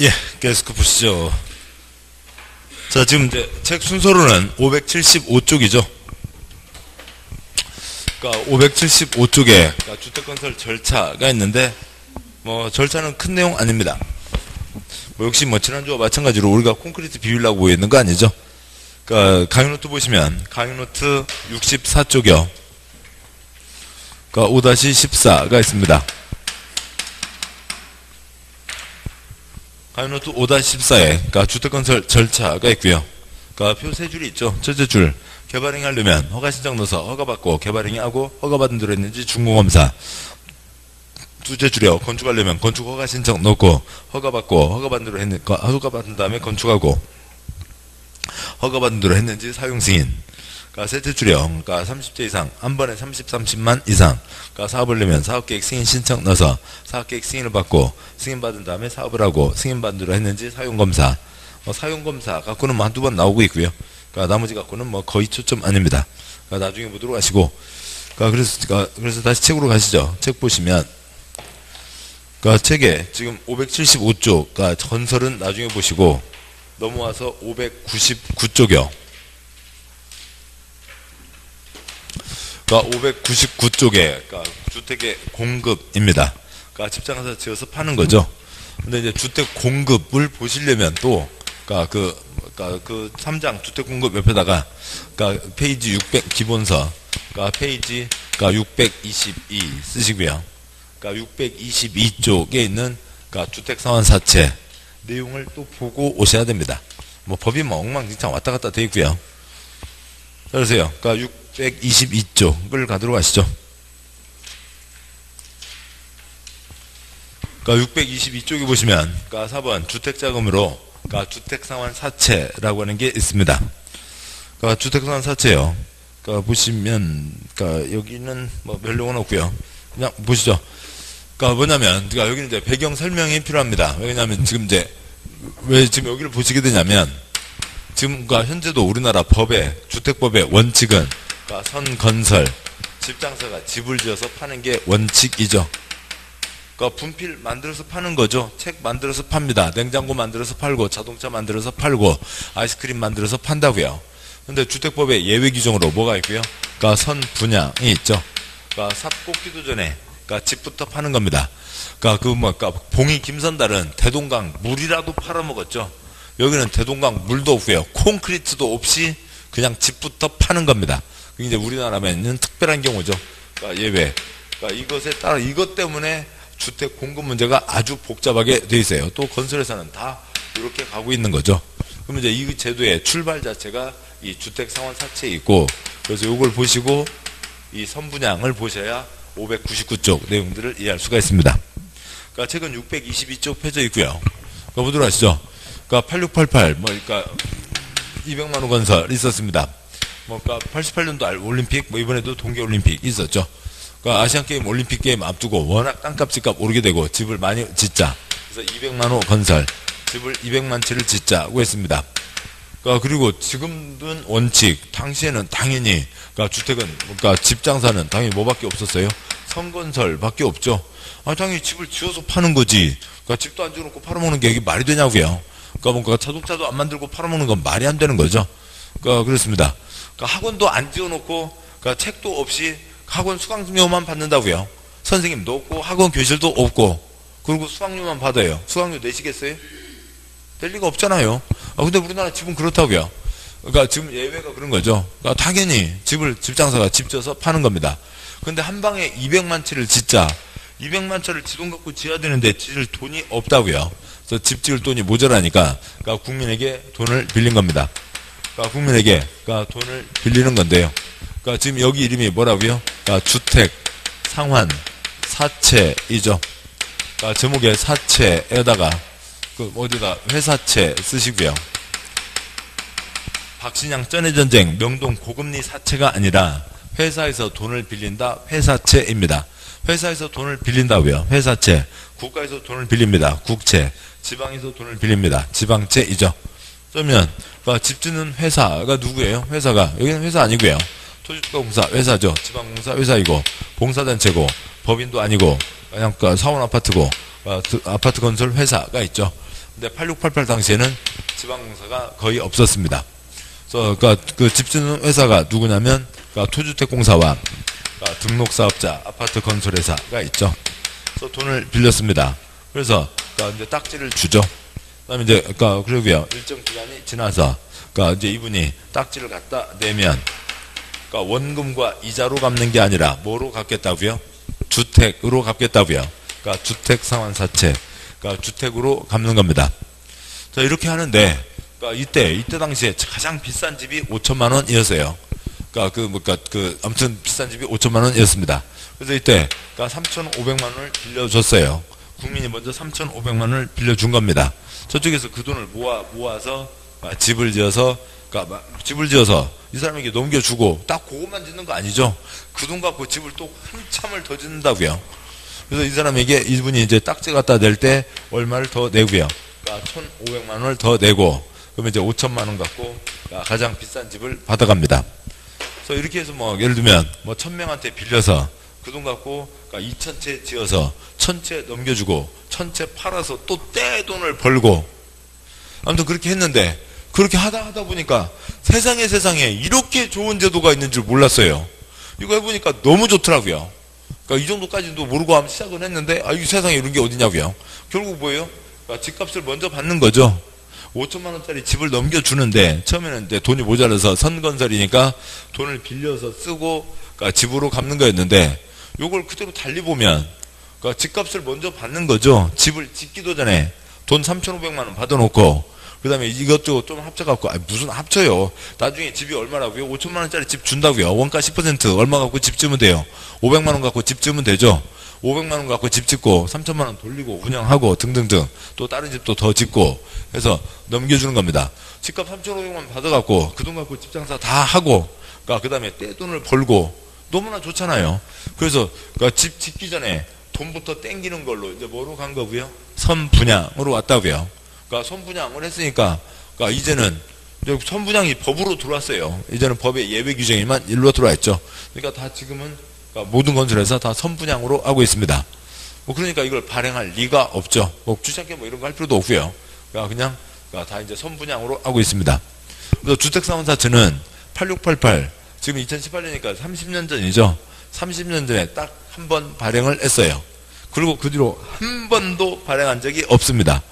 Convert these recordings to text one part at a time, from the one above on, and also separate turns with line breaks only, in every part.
예, 계속 보시죠. 자, 지금 이제 책 순서로는 575쪽이죠. 그러니까 575쪽에 그러니까 주택건설 절차가 있는데 뭐 절차는 큰 내용 아닙니다. 뭐 역시 뭐 지난주와 마찬가지로 우리가 콘크리트 비비려고 모이는 거 아니죠? 그러니까 강의 노트 보시면 강의 노트 64쪽이요. 그러니까 5-14가 있습니다. 강의 노트 5-14에 그러니까 주택건설 절차가 있고요. 그러니까 표 세 줄이 있죠. 첫째 줄 개발행위 하려면 허가 신청 넣어서 허가받고 개발행위 하고 허가받은 대로 했는지 준공검사 둘째 줄이요. 건축하려면 건축 허가 신청 넣고 허가받고 허가받은 대로 했는 허가받은 다음에 건축하고 허가받은 대로 했는지 사용 승인. 그러니까 셋째 줄이요. 그러니까 30대 이상 한 번에 30, 30만 이상. 그러니까 사업을 내면 사업계획 승인 신청 넣어서 사업계획 승인을 받고 승인 받은 다음에 사업을 하고 승인 받은 대로 했는지 사용검사. 뭐 사용검사 갖고는 뭐 한두 번 나오고 있고요. 그러니까 나머지 갖고는 뭐 거의 초점 아닙니다. 그러니까 나중에 보도록 하시고. 그러니까 그래서, 그러니까 그래서 다시 책으로 가시죠. 책 보시면. 그러니까 책에 지금 575쪽, 그러니까 전설은 나중에 보시고 넘어와서 599쪽이요. 그러니까 599쪽에 그러니까 주택의 공급입니다. 그러니까 집장에서 지어서 파는 거죠. 근데 이제 주택 공급을 보시려면 또 그러니까 그 그러니까 그 3장 주택 공급 옆에다가 그러니까 페이지 600 기본서 그러니까 페이지 그러니까 622 쓰시고요. 그러니까 622쪽에 있는 그러니까 주택 상환 사채 내용을 또 보고 오셔야 됩니다. 뭐 법이 뭐 엉망진창 왔다 갔다 돼 있고요. 그러세요. 그러니까 622쪽을 가도록 하시죠. 그러니까 622쪽에 보시면 그러니까 4번 주택자금으로 그러니까 주택상환 사채라고 하는 게 있습니다. 그러니까 주택상환 사채요. 그러니까 보시면 그러니까 여기는 뭐 별로는 없고요. 그냥 보시죠. 그러니까 뭐냐면 그러니까 여기는 이제 배경 설명이 필요합니다. 왜냐하면 지금 이제 왜 지금 여기를 보시게 되냐면 지금 그러니까 현재도 우리나라 법의 주택법의 원칙은 그러니까 선건설 집장사가 집을 지어서 파는 게 원칙이죠. 그러니까 분필 만들어서 파는 거죠. 책 만들어서 팝니다. 냉장고 만들어서 팔고 자동차 만들어서 팔고 아이스크림 만들어서 판다고요. 근데 주택법의 예외 규정으로 뭐가 있고요? 그러니까 선 분양이 있죠. 그러니까 삽 꽂기도 전에 그러니까 집부터 파는 겁니다. 그러니까 그 뭐, 그러니까 봉이 김선달은 대동강 물이라도 팔아먹었죠. 여기는 대동강 물도 없고요. 콘크리트도 없이 그냥 집부터 파는 겁니다. 이제 우리나라면은 특별한 경우죠. 그러니까 예외. 그러니까 이것에 따라 이것 때문에 주택 공급 문제가 아주 복잡하게 돼 있어요. 또 건설회사는 다 이렇게 가고 있는 거죠. 그러면 이제 이 제도의 출발 자체가 이 주택 상환 사채에 있고 그래서 이걸 보시고 이 선분양을 보셔야 599쪽 내용들을 이해할 수가 있습니다. 그러니까 책은 622쪽 펴져 있고요. 그러니까 보도록 하시죠. 그러니까 8688, 뭐, 그러니까 200만 원 건설 있었습니다. 뭐, 그러니까 88년도 올림픽, 뭐 이번에도 동계 올림픽 있었죠. 그러니까 아시안 게임, 올림픽 게임 앞두고 워낙 땅값, 집값 오르게 되고 집을 많이 짓자. 그래서 200만 원 건설, 집을 200만 채를 짓자고 했습니다. 그러니까 그리고 지금은 원칙, 당시에는 당연히, 그러니까 주택은, 그러니까 집 장사는 당연히 뭐밖에 없었어요? 성건설밖에 없죠. 아, 당연히 집을 지어서 파는 거지. 그러니까 집도 안 지어놓고 팔아먹는 게 이게 말이 되냐고요. 그러니까 뭔가 자동차도 안 만들고 팔아먹는 건 말이 안 되는 거죠. 그러니까 그렇습니다. 그러니까 학원도 안 지어놓고, 그러니까 책도 없이 학원 수강료만 받는다고요. 선생님도 없고, 학원 교실도 없고, 그리고 수강료만 받아요. 수강료 내시겠어요? 될 리가 없잖아요. 아, 근데 우리나라 집은 그렇다고요. 그러니까 지금 예외가 그런 거죠. 그러니까 당연히 집을 집장사가 집 져서 파는 겁니다. 근데 한 방에 200만 채를 짓자. 200만 채를 지돈 갖고 지어야 되는데 지을 돈이 없다고요. 그래서 집 지을 돈이 모자라니까 그러니까 국민에게 돈을 빌린 겁니다. 그러니까 국민에게 그러니까 돈을 빌리는 건데요. 그러니까 지금 여기 이름이 뭐라고요? 그러니까 주택 상환 사채이죠. 그러니까 제목에 사채에다가 그 어디다 회사채 쓰시고요. 박신양 전의 전쟁 명동 고금리 사채가 아니라 회사에서 돈을 빌린다 회사채입니다. 회사에서 돈을 빌린다고요. 회사채. 국가에서 돈을 빌립니다. 국채. 지방에서 돈을 빌립니다. 지방채이죠. 그러면 그러니까 집 짓는 회사가 누구예요? 회사가 여기는 회사 아니고요. 토지주택공사 회사죠. 지방공사 회사이고 봉사단체고 법인도 아니고 그냥 사원 아파트고 아파트 건설 회사가 있죠. 근데 8688 당시에는 지방공사가 거의 없었습니다. 그래서 그러니까 그 집주는 회사가 누구냐면 그러니까 토주택공사와 그러니까 등록사업자, 아파트 건설회사가 있죠. 그래서 돈을 빌렸습니다. 그래서 그러니까 이제 딱지를 주죠. 그다음에 이제 그러니까 그러고요. 일정 기간이 지나서 그러니까 이제 이분이 딱지를 갖다 내면 그러니까 원금과 이자로 갚는 게 아니라 뭐로 갚겠다고요? 주택으로 갚겠다고요. 그러니까 주택 상환 사채, 그러니까 주택으로 갚는 겁니다. 자 이렇게 하는데 그러니까 이때 이때 당시에 가장 비싼 집이 5천만 원이었어요. 그러니까 그 뭐까 그러니까 그 아무튼 비싼 집이 5천만 원이었습니다. 그래서 이때 그러니까 3,500만 원을 빌려 줬어요. 국민이 먼저 3,500만 원을 빌려준 겁니다. 저쪽에서 그 돈을 모아 모아서 집을 지어서 그러니까 집을 지어서 이 사람에게 넘겨주고 딱 그것만 짓는 거 아니죠. 그 돈 갖고 집을 또 한참을 더 짓는다고요. 그래서 이 사람에게 이분이 이제 딱지 갖다 낼 때 얼마를 더 내고요. 그러니까 1,500만 원을 더 내고 그러면 이제 5천만 원 갖고 가장 비싼 집을 받아갑니다. 그래서 이렇게 해서 뭐 예를 들면 뭐 1,000명한테 빌려서 그 돈 갖고 그러니까 2천채 지어서 1,000채 넘겨주고 1,000채 팔아서 또 떼 돈을 벌고 아무튼 그렇게 했는데 그렇게 하다 하다 보니까 세상에 세상에 이렇게 좋은 제도가 있는 줄 몰랐어요. 이거 해보니까 너무 좋더라고요. 그러니까 이 정도까지도 모르고 하면 시작을 했는데 아, 이 세상에 이런 게 어디냐고요. 결국 뭐예요? 그러니까 집값을 먼저 받는 거죠. 5천만 원짜리 집을 넘겨주는데 처음에는 이제 돈이 모자라서 선건설이니까 돈을 빌려서 쓰고 그러니까 집으로 갚는 거였는데 요걸 그대로 달리 보면 그러니까 집값을 먼저 받는 거죠. 집을 짓기도 전에 돈 3,500만 원 받아놓고 그 다음에 이것도 좀 합쳐갖고, 아니, 무슨 합쳐요. 나중에 집이 얼마라고요? 5천만 원짜리 집 준다고요. 원가 10% 얼마 갖고 집 지으면 돼요. 500만 원 갖고 집 지으면 되죠. 500만 원 갖고 집 짓고, 3천만 원 돌리고, 운영하고, 등등등. 또 다른 집도 더 짓고, 해서 넘겨주는 겁니다. 집값 3,500만 받아갖고, 그 돈 갖고 집 장사 다 하고, 그러니까 그 다음에 떼돈을 벌고, 너무나 좋잖아요. 그래서, 그러니까 집 짓기 전에 돈부터 땡기는 걸로, 이제 뭐로 간 거고요? 선분양으로 왔다고요. 그러니까 선분양을 했으니까 그러니까 이제는 선분양이 법으로 들어왔어요. 이제는 법의 예외 규정이만 일로 들어와 있죠. 그러니까 다 지금은 그러니까 모든 건설회사 다 선분양으로 하고 있습니다. 뭐 그러니까 이걸 발행할 리가 없죠. 뭐 주차권 뭐 이런 거 할 필요도 없고요. 그러니까 그냥 그러니까 다 이제 선분양으로 하고 있습니다. 그래서 주택사원사채는 8688 지금 2018년이니까 30년 전이죠. 30년 전에 딱 한 번 발행을 했어요. 그리고 그 뒤로 한 번도 발행한 적이 없습니다.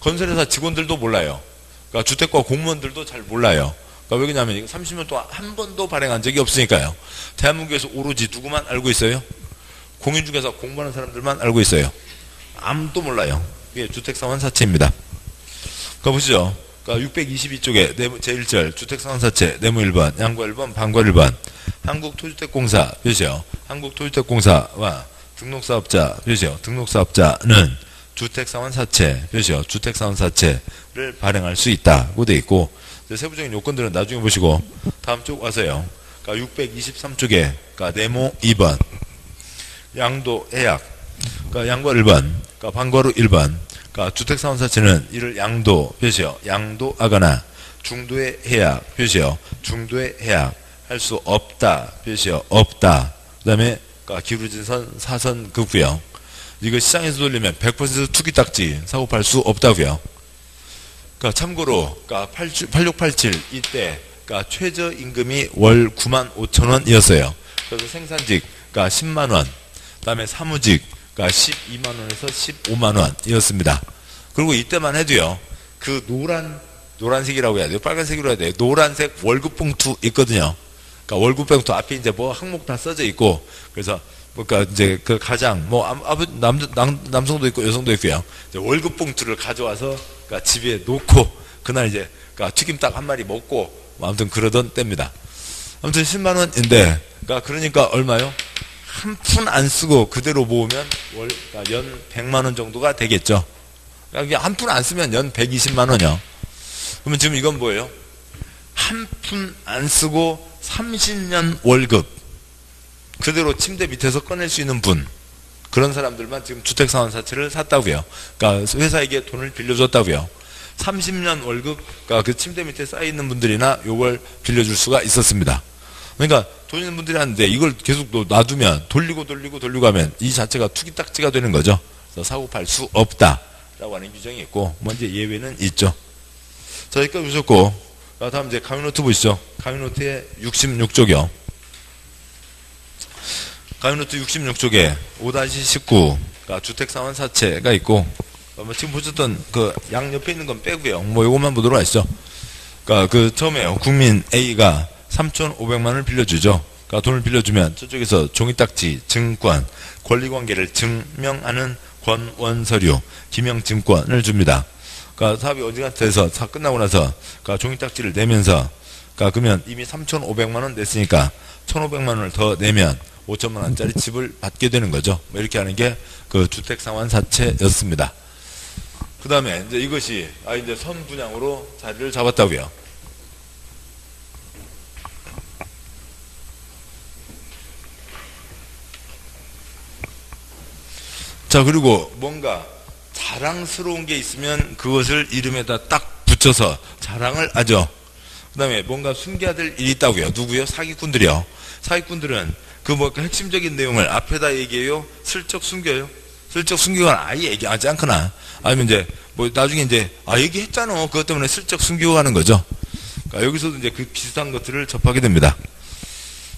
건설회사 직원들도 몰라요. 그러니까 주택과 공무원들도 잘 몰라요. 그러니까 왜냐하면 30년 동안 한 번도 발행한 적이 없으니까요. 대한민국에서 오로지 누구만 알고 있어요? 공인 중에서 공부하는 사람들만 알고 있어요. 아무도 몰라요. 이게 주택상환 사채입니다. 가보시죠. 그러니까 622쪽에 제1절 주택상환사채 네모 1번, 양과 1번, 반과 1번 한국토주택공사 표시요. 한국토주택공사와 등록사업자 표시요. 등록사업자는 주택상환 사채, 표시요. 주택상환 사채를 발행할 수 있다고 돼 있고 세부적인 요건들은 나중에 보시고 다음 쪽 와서요. 그러니까 623쪽에 그러니까 네모 2번 양도 해약 그러니까 양과 1번 그러니까 방과로 1번 그러니까 주택상환 사채는 이를 양도 표시요. 양도하거나 중도의 해약 표시요. 중도의 해약 할 수 없다 표시요. 없다 그 다음에 그러니까 기울어진 선 사선 급구요. 이거 시장에서 돌리면 100% 투기 딱지 사고 팔 수 없다고요. 그러니까 참고로 그러니까 8687 이때 그러니까 최저 임금이 월 9만 5천 원이었어요. 그래서 생산직 그러니까 10만 원, 그다음에 사무직 그러니까 12만 원에서 15만 원이었습니다. 그리고 이때만 해도요. 그 노란 노란색이라고 해야 돼요. 빨간색이라고 해야 돼요. 노란색 월급 봉투 있거든요. 그러니까 월급 봉투 앞에 이제 뭐 항목 다 써져 있고 그래서 그러니까 이제 그 가장 뭐 아무 남, 남 남성도 있고 여성도 있고요. 월급 봉투를 가져와서 그러니까 집에 놓고 그날 이제 그러니까 튀김 딱 한 마리 먹고 뭐 아무튼 그러던 때입니다. 아무튼 10만 원인데 그러니까 그러니까 얼마요? 한 푼 안 쓰고 그대로 모으면 월, 그러니까 연 100만 원 정도가 되겠죠. 그러니까 한푼 안 쓰면 연 120만 원이요. 그러면 지금 이건 뭐예요? 한 푼 안 쓰고 30년 월급 그대로 침대 밑에서 꺼낼 수 있는 분 그런 사람들만 지금 주택상환사채를 샀다고요. 그러니까 회사에게 돈을 빌려줬다고요. 30년 월급 그러니까 그 침대 밑에 쌓여있는 분들이나 요걸 빌려줄 수가 있었습니다. 그러니까 돈 있는 분들이 하는데 이걸 계속 놔두면 돌리고 돌리고 돌리고 하면 이 자체가 투기딱지가 되는 거죠. 그래서 사고 팔 수 없다. 라고 하는 규정이 있고, 뭐 이제 예외는 있죠. 자, 여기까지 보셨고, 자, 다음 이제 강의노트 보시죠. 강의노트의 66쪽이요. 강의노트 66쪽에 5-19, 그러니까 주택상환 사채가 있고, 어, 뭐 지금 보셨던 그 양 옆에 있는 건 빼고요. 뭐 요것만 보도록 하시죠. 그러니까 그 처음에요. 국민 A가 3,500만 원을 빌려주죠. 그러니까 돈을 빌려주면 저쪽에서 종이딱지, 증권, 권리관계를 증명하는 권원서류, 기명증권을 줍니다. 그러니까 사업이 어지간해서 다 끝나고 나서 그러니까 종이딱지를 내면서 그러니까 그러면 이미 3,500만 원 냈으니까 1,500만 원을 더 내면 5천만 원짜리 집을 받게 되는 거죠. 뭐 이렇게 하는 게 그 주택 상환 사채였습니다. 그 다음에 이제 이것이 아 이제 선분양으로 자리를 잡았다고요. 자 그리고 뭔가 자랑스러운 게 있으면 그것을 이름에다 딱 붙여서 자랑을 하죠. 그 다음에 뭔가 숨겨야 될 일이 있다고요. 누구요? 사기꾼들이요. 사기꾼들은 그뭐 핵심적인 내용을 앞에다 얘기해요. 슬쩍 숨겨요. 슬쩍 숨기거나 아예 얘기하지 않거나 아니면 이제 뭐 나중에 이제 아 얘기했잖아. 그것 때문에 슬쩍 숨기고 가는 거죠. 그러니까 여기서도 이제 그 비슷한 것들을 접하게 됩니다.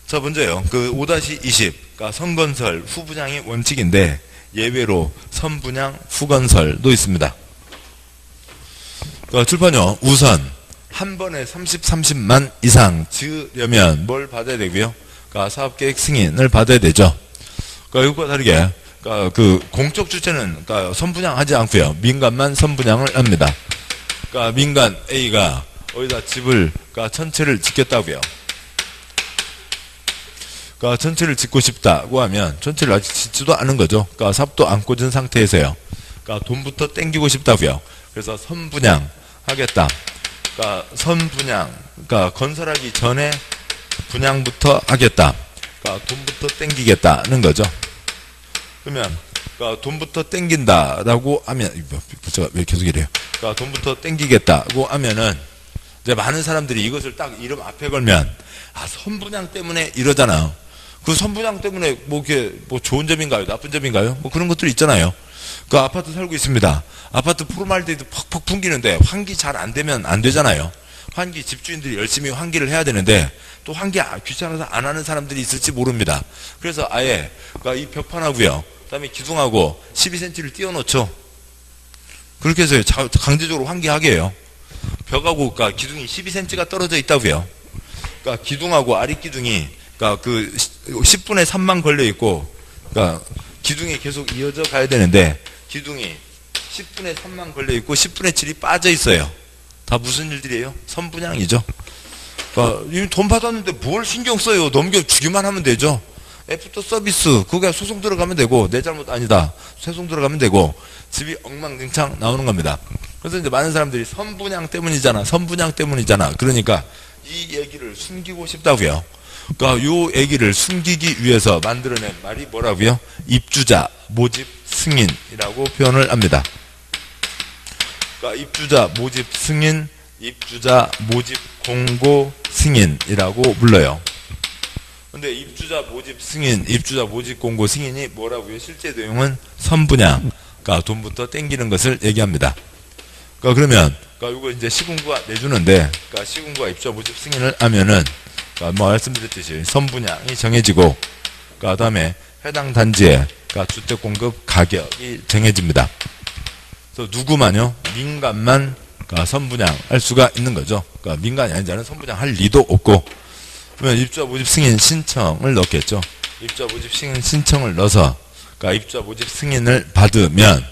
자 먼저요. 그 5-20 그러니까 선건설 후분양이 원칙인데 예외로 선분양 후건설도 있습니다. 그러니까 출판요. 우선 한 번에 30, 30만 이상 지으려면 뭘 받아야 되고요. 그러니까 사업계획 승인을 받아야 되죠. 그러니까 이것과 다르게 그러니까 그 공적 주체는 그러니까 선분양하지 않고요. 민간만 선분양을 합니다. 그러니까 민간 A가 어디다 집을 그러니까 전체를 짓겠다고요. 그러니까 전체를 짓고 싶다고 하면 전체를 아직 짓지도 않은 거죠. 그러니까 삽도 안 꽂은 상태에서요. 그러니까 돈부터 땡기고 싶다고요. 그래서 선분양 하겠다. 그러니까 선분양, 그러니까 건설하기 전에 분양부터 하겠다. 그러니까 돈부터 땡기겠다는 거죠. 그러면 그러니까 돈부터 땡긴다라고 하면 제가 왜 계속 이래요? 그러니까 돈부터 땡기겠다고 하면은 이제 많은 사람들이 이것을 딱 이름 앞에 걸면 아 선분양 때문에 이러잖아요. 그 선분양 때문에 뭐 이렇게 뭐 좋은 점인가요? 나쁜 점인가요? 뭐 그런 것들이 있잖아요. 그 아파트 살고 있습니다. 아파트 포르말데도 퍽퍽 풍기는데 환기 잘 안 되면 안 되잖아요. 환기 집주인들이 열심히 환기를 해야 되는데 또 환기 아, 귀찮아서 안 하는 사람들이 있을지 모릅니다. 그래서 아예 그러니까 이 벽판하고요. 그다음에 기둥하고 12cm를 띄워놓죠. 그렇게 해서 강제적으로 환기하게 해요. 벽하고 그러니까 기둥이 12cm가 떨어져 있다고요. 그러니까 기둥하고 아랫 기둥이 그러니까 그 10분의 3만 걸려 있고 그러니까 기둥이 계속 이어져 가야 되는데 기둥이 10분의 3만 걸려 있고 10분의 7이 빠져 있어요. 다 무슨 일들이에요? 선분양이죠. 그러니까 돈 받았는데 뭘 신경 써요? 넘겨주기만 하면 되죠. 애프터 서비스 그게 소송 들어가면 되고 내 잘못 아니다. 소송 들어가면 되고 집이 엉망진창 나오는 겁니다. 그래서 이제 많은 사람들이 선분양 때문이잖아. 선분양 때문이잖아. 그러니까 이 얘기를 숨기고 싶다고요. 그러니까 요 얘기를 숨기기 위해서 만들어낸 말이 뭐라고요? 입주자 모집 승인이라고 표현을 합니다. 그러니까 입주자 모집 승인, 입주자 모집 공고 승인이라고 불러요. 근데 입주자 모집 승인, 입주자 모집 공고 승인이 뭐라고요? 실제 내용은 선분양, 그러니까 돈부터 땡기는 것을 얘기합니다. 그러니까 그러면 그러니까 이거 이제 시군구가 내주는데, 그러니까 시군구가 입주자 모집 승인을 하면은 그러니까 뭐 말씀드렸듯이 선분양이 정해지고, 그러니까 다음에 해당 단지에 그러니까 주택 공급 가격이 정해집니다. 그래서 누구만요? 민간만 그러니까 선분양할 수가 있는 거죠. 그러니까 민간이 아닌 자는 선분양할 리도 없고, 그러면 입주자 모집 승인 신청을 넣겠죠. 입주자 모집 승인 신청을 넣어서 그러니까 입주자 모집 승인을 받으면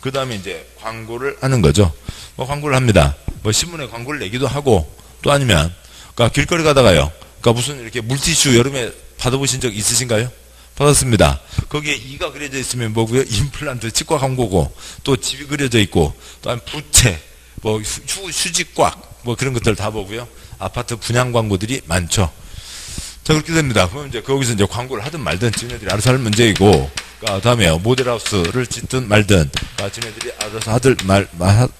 그 다음에 이제 광고를 하는 거죠. 뭐 광고를 합니다. 뭐 신문에 광고를 내기도 하고 또 아니면 그러니까 길거리 가다가요. 그러니까 무슨 이렇게 물티슈 여름에 받아보신 적 있으신가요? 받았습니다. 거기에 이가 그려져 있으면 뭐고요? 임플란트 치과 광고고 또 집이 그려져 있고 또 부채 뭐 휴, 휴지꽉 뭐 그런 것들 다 보고요. 아파트 분양 광고들이 많죠. 자 그렇게 됩니다. 그럼 이제 거기서 이제 광고를 하든 말든 지네들이 알아서 할 문제이고 그 다음에 모델하우스를 짓든 말든 그 지네들이 알아서 하든 말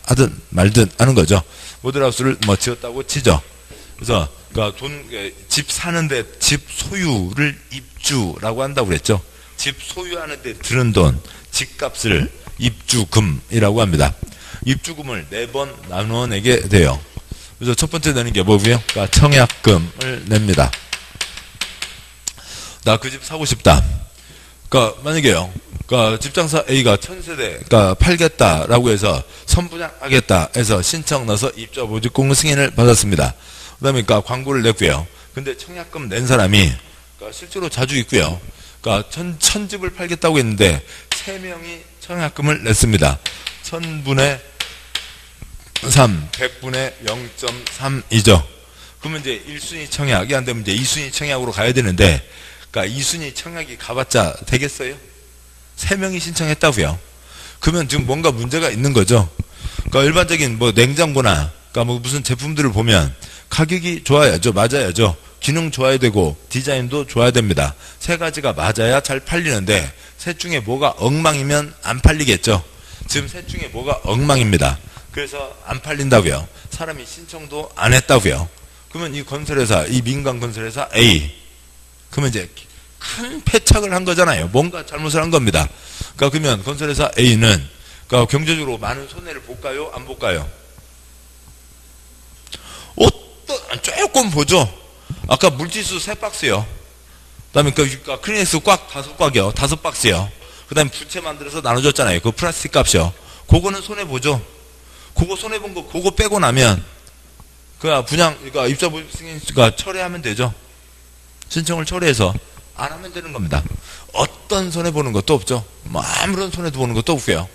하든 말든 하는 거죠. 모델하우스를 뭐 지었다고 치죠. 그래서 그러니까 돈 집 사는데 집 소유를 입주라고 한다고 그랬죠. 집 소유하는데 드는 돈, 집값을 입주금이라고 합니다. 입주금을 네 번 나누어 내게 돼요. 그래서 첫 번째 내는 게 뭐고요? 그러니까 청약금을 냅니다. 나 그 집 사고 싶다. 그러니까 만약에요. 그러니까 집장사 A가 천세대 그러니까 팔겠다라고 해서 선분양하겠다 해서 신청 넣어서 입주 모집 공급 승인을 받았습니다. 그다음에 그러니까 광고를 냈고요. 근데 청약금 낸 사람이 그러니까 실제로 자주 있고요. 그러니까 천, 천 집을 팔겠다고 했는데 세 명이 청약금을 냈습니다. 천 분의 3, 100분의 0.3이죠. 그러면 이제 1순위 청약이 안 되면 이제 2순위 청약으로 가야 되는데, 그러니까 2순위 청약이 가봤자 되겠어요? 3명이 신청했다고요. 그러면 지금 뭔가 문제가 있는 거죠. 그러니까 일반적인 뭐 냉장고나, 그러니까 뭐 무슨 제품들을 보면 가격이 좋아야죠. 맞아야죠. 기능 좋아야 되고 디자인도 좋아야 됩니다. 세 가지가 맞아야 잘 팔리는데 셋 중에 뭐가 엉망이면 안 팔리겠죠. 지금 셋 중에 뭐가 엉망입니다. 그래서 안 팔린다고요. 사람이 신청도 안 했다고요. 그러면 이 건설회사, 이 민간 건설회사 A, 그러면 이제 큰 패착을 한 거잖아요. 뭔가 잘못을 한 겁니다. 그러니까 그러면 건설회사 A는 그러니까 경제적으로 많은 손해를 볼까요? 안 볼까요? 어떤 조금 보죠. 아까 물티슈 세 박스요. 그다음에 그 크리넥스 꽉 다섯 꽉이요. 다섯 박스요. 그다음에 부채 만들어서 나눠줬잖아요. 그 플라스틱 값이요. 그거는 손해 보죠. 그거 손해 본 거 그거 빼고 나면 그 분양 그러니까 입주자 모집 승인인가 철회하면 되죠. 신청을 철회해서 안 하면 되는 겁니다. 어떤 손해 보는 것도 없죠. 뭐 아무런 손해도 보는 것도 없고요.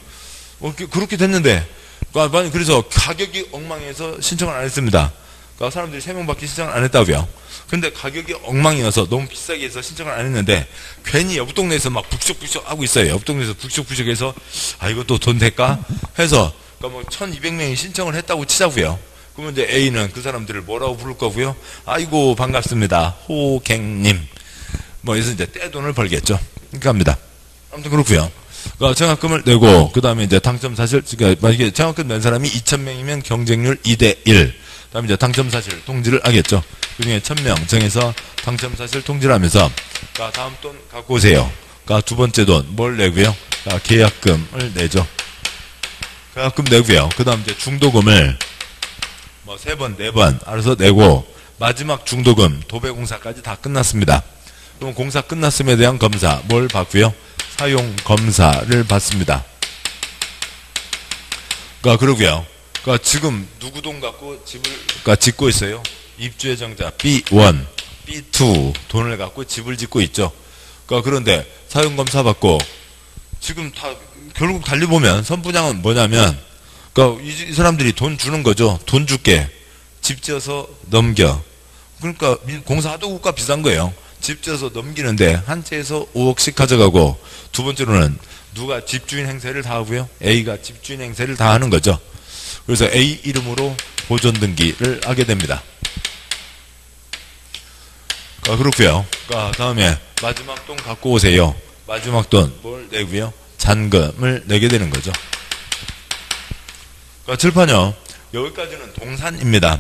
뭐 그렇게 됐는데 그러니까 그래서 가격이 엉망해서 신청을 안 했습니다. 그러니까 사람들이 3명밖에 신청을 안 했다고요. 근데 가격이 엉망이어서 너무 비싸게 해서 신청을 안 했는데 괜히 옆 동네에서 막 북적북적 하고 있어요. 옆 동네에서 북적북적 해서 아 이것도 돈 될까? 해서 그러니까 뭐 1200명이 신청을 했다고 치자고요. 그러면 이제 A는 그 사람들을 뭐라고 부를 거고요. 아이고 반갑습니다. 호갱님. 뭐 해서 이제 떼돈을 벌겠죠. 그러니까 합니다. 아무튼 그렇고요. 그러니까 청약금을 내고 그 다음에 이제 당첨 사실 그러니까 만약에 청약금 낸 사람이 2,000명이면 경쟁률 2대 1. 그다음에 이제 당첨 사실 통지를 하겠죠. 그중에 1,000명 정해서 당첨 사실 통지를 하면서 그 다음 돈 갖고 오세요. 그두 번째 돈 뭘 내고요? 계약금을 내죠. 계약금 내고요. 그 다음 이제 중도금을 뭐 세 번, 네 번 알아서 내고 마지막 중도금 도배 공사까지 다 끝났습니다. 그럼 공사 끝났음에 대한 검사 뭘 받고요? 사용 검사를 받습니다. 그러니까 그러고요. 그러니까 지금 누구 돈 갖고 집을 그러니까 짓고 있어요? 입주 예정자 B1, B2 돈을 갖고 집을 짓고 있죠. 그러니까 그런데 사용 검사 받고 지금 다 결국 달리 보면 선분양은 뭐냐면 그러니까 이, 이 사람들이 돈 주는 거죠. 돈 줄게. 집 지어서 넘겨. 그러니까 공사 하도 국가 비싼 거예요. 집 지어서 넘기는데 한 채에서 5억씩 가져가고 두 번째로는 누가 집주인 행세를 다 하고요. A가 집주인 행세를 다 하는 거죠. 그래서 A 이름으로 보존 등기를 하게 됩니다. 아, 그렇고요. 아, 다음에 마지막 돈 갖고 오세요. 마지막 돈 뭘 내고요? 잔금을 내게 되는 거죠. 그러니까 칠판요. 여기까지는 동산입니다.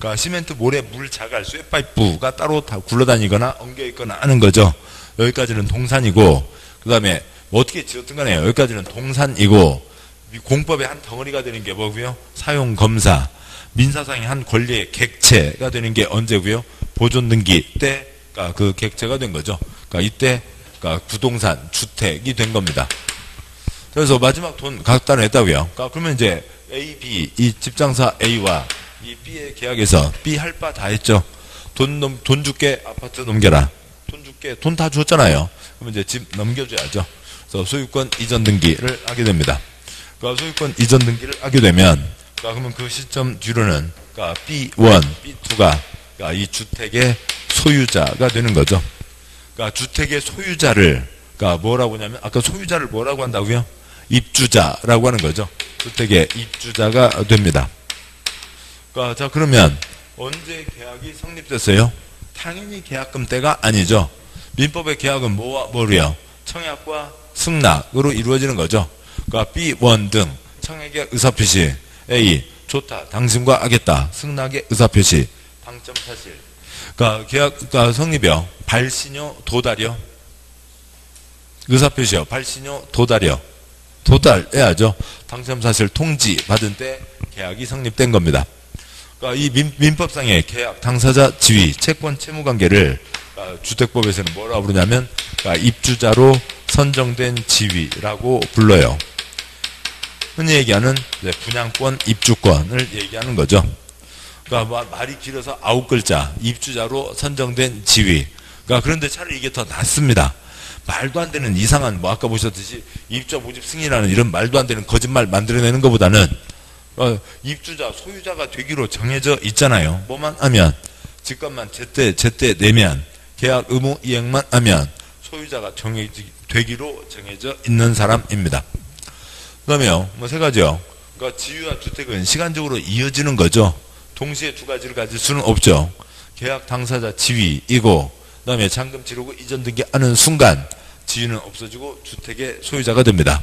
그러니까 시멘트 모래 물 자갈 쇠파이프가 따로 다 굴러다니거나 엉겨 있거나 하는 거죠. 여기까지는 동산이고 그다음에 뭐 어떻게 지었든 간에 여기까지는 동산이고 공법의 한 덩어리가 되는 게 뭐고요? 사용 검사, 민사상의 한 권리의 객체가 되는 게 언제고요? 보존 등기 때그 객체가 된 거죠. 그러니까 이때 그러니까 부동산 주택이 된 겁니다. 그래서 마지막 돈 갖다 냈다고요. 그러니까 그러면 이제 A, B 이 집장사 A와 이 B의 계약에서 B 할 바 다 했죠. 돈, 넘, 돈 줄게 아파트 넘겨라. 돈 줄게 돈 다 줬잖아요. 그러면 이제 집 넘겨줘야죠. 그래서 소유권 이전 등기를 하게 됩니다. 그러니까 소유권 이전 등기를 하게 되면 그러니까 그러면 그 시점 뒤로는 그러니까 B1, B2가 그러니까 이 주택의 소유자가 되는 거죠. 그러니까 주택의 소유자를 그러니까 뭐라고 하냐면 아까 소유자를 뭐라고 한다고요? 입주자라고 하는 거죠. 주택의 입주자가 됩니다. 그러니까 자 그러면 언제 계약이 성립됐어요? 당연히 계약금 때가 아니죠. 민법의 계약은 뭐와 뭐로요? 청약과 승낙으로 이루어지는 거죠. 그러니까 B1 등 청약의 의사표시 A 좋다 당신과 하겠다 승낙의 의사표시 당점 사실 그러니까 계약 그러니까 성립이요 발신요 도달이요 의사표시요 발신요 도달이요 도달해야죠. 당첨 사실 통지 받은 때 계약이 성립된 겁니다. 그러니까 이 민, 법상의 계약 당사자 지위 채권 채무 관계를 그러니까 주택법에서는 뭐라고 부르냐면 그러니까 입주자로 선정된 지위라고 불러요. 흔히 얘기하는 분양권 입주권을 얘기하는 거죠. 그러니까 말이 길어서 아홉 글자 입주자로 선정된 지위. 그러니까 그런데 차라리 이게 더 낫습니다. 말도 안 되는 이상한 뭐 아까 보셨듯이 입주자 모집 승인이라는 이런 말도 안 되는 거짓말 만들어내는 것보다는 어, 입주자 소유자가 되기로 정해져 있잖아요. 뭐만 하면 집값만 제때 제때 내면 계약 의무 이행만 하면 소유자가 정해되기로 정해져 있는 사람입니다. 그다음에요. 뭐세 가지요. 그러니까 지유와 주택은 시간적으로 이어지는 거죠. 동시에 두 가지를 가질 수는 없죠. 계약 당사자 지위이고 그다음에 잔금 치르고 이전 등기하는 순간 지위는 없어지고 주택의 소유자가 됩니다.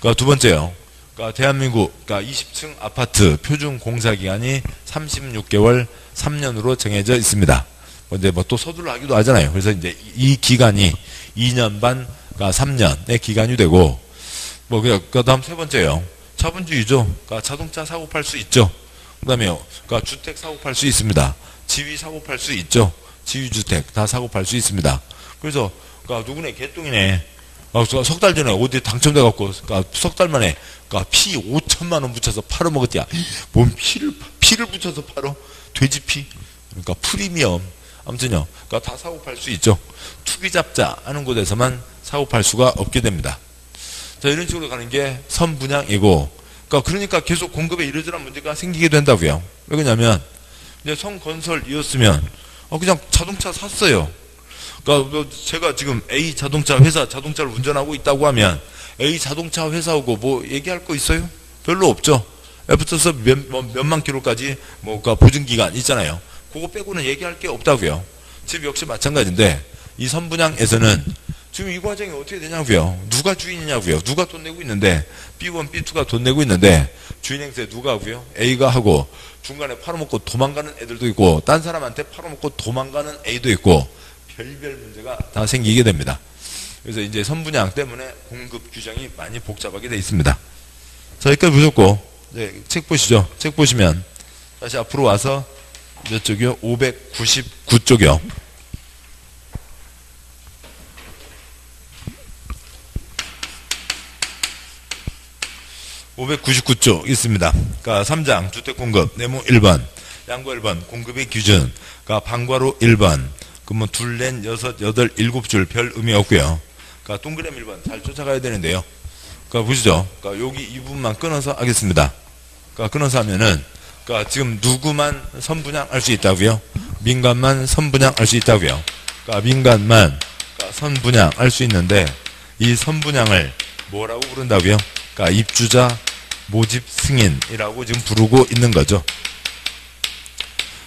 그러니까 두 번째요. 그러니까 대한민국 그러니까 20층 아파트 표준 공사 기간이 36개월 3년으로 정해져 있습니다. 근데 뭐 또 서둘러 하기도 하잖아요. 그래서 이제 이 기간이 2년 반, 그러니까 3년의 기간이 되고 뭐그 다음 세 번째요. 자본주의죠. 그러니까 자동차 사고 팔 수 있죠. 그다음에요. 그러니까 주택 사고 팔 수 있습니다. 지위 사고 팔 수 있죠. 지위 주택 다 사고 팔 수 있습니다. 그래서 그러니까 누구네 개똥이네. 아, 석달 전에 어디 당첨돼 갖고 그러니까 석달 만에 그러니까 피 5천만 원 붙여서 팔아 먹었대야. 뭔 피를 피를 붙여서 팔어? 돼지 피. 그러니까 프리미엄. 아무튼요. 그러니까 다 사고 팔 수 있죠. 투기 잡자 하는 곳에서만 사고 팔 수가 없게 됩니다. 자, 이런 식으로 가는 게 선분양이고 그러니까, 그러니까 계속 공급에 이러저러한 문제가 생기게 된다고요. 왜 그러냐면 이제 성건설이었으면 어, 그냥 자동차 샀어요. 그러니까 뭐 제가 지금 A 자동차 회사 자동차를 운전하고 있다고 하면 A 자동차 회사하고 뭐 얘기할 거 있어요? 별로 없죠. 애프터서 몇, 뭐 몇만 킬로까지 뭐 그러니까 보증 기간 있잖아요. 그거 빼고는 얘기할 게 없다고요. 집 역시 마찬가지인데 이 선분양에서는 지금 이 과정이 어떻게 되냐고요. 누가 주인이냐고요. 누가 돈 내고 있는데 B1, B2가 돈 내고 있는데 주인 행세 누가 하고요? A가 하고 중간에 팔아먹고 도망가는 애들도 있고 딴 사람한테 팔아먹고 도망가는 A도 있고 별별 문제가 다 생기게 됩니다. 그래서 이제 선분양 때문에 공급 규정이 많이 복잡하게 되어 있습니다. 자, 여기까지 보셨고 네, 책 보시죠. 책 보시면 다시 앞으로 와서 몇 쪽이요? 599쪽이요. 599쪽 있습니다. 그러니까 3장 주택공급 네모 1번 양과 1번 공급의 기준 그러니까 방과로 1번 그러면 둘, 넷, 여섯, 여덟, 일곱 줄 별 의미 없고요. 그러니까 동그라미 1번 잘 쫓아가야 되는데요. 그러니까 보시죠. 그러니까 여기 이 부분만 끊어서 하겠습니다. 그러니까 끊어서 하면은 그러니까 지금 누구만 선분양할 수 있다고요? 민간만 선분양할 수 있다고요. 그러니까 민간만 선분양할 수 있는데 이 선분양을 뭐라고 부른다고요? 그러니까 입주자 모집 승인이라고 지금 부르고 있는 거죠.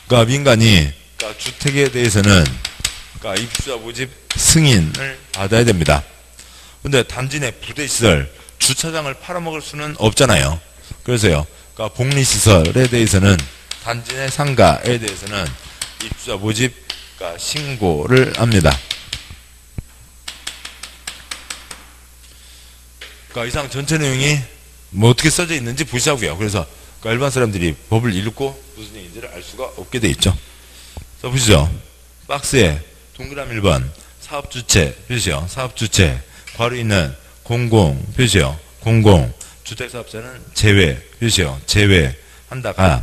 그러니까 민간이 그러니까 주택에 대해서는 그러니까 입주자 모집 승인을 받아야 됩니다. 근데 단지 내 부대시설, 주차장을 팔아먹을 수는 없잖아요. 그래서요. 그러니까 복리시설에 대해서는 단지 내 상가에 대해서는 입주자 모집 그러니까 신고를 합니다. 그러니까 이상 전체 내용이 뭐 어떻게 써져 있는지 보시자고요. 그래서 그러니까 일반 사람들이 법을 읽고 무슨 얘기인지를 알 수가 없게 돼 있죠. 자 보시죠. 박스에 동그라미 1번 사업 주체 표시요. 사업 주체 괄호 있는 공공 표시요. 공공 주택 사업자는 제외 표시요. 제외 한다가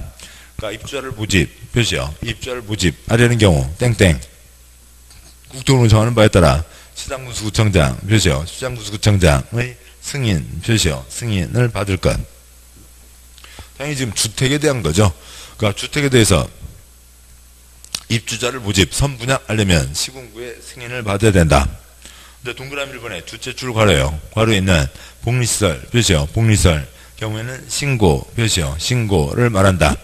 그러니까 입주자를 모집 표시요. 입주자를 모집하려는 경우 땡땡 국토로 정하는 바에 따라 시장군수구청장 표시요. 시장군수구청장의 승인 표시요. 승인을 받을 것. 당연히 지금 주택에 대한 거죠. 그러니까 주택에 대해서 입주자를 모집, 선분양하려면 시군구의 승인을 받아야 된다. 근데 동그라미 1번에 주체 줄 괄호요. 괄호에 있는 복리시설 표시요. 복리시설 경우에는 신고 표시요. 신고를 말한다.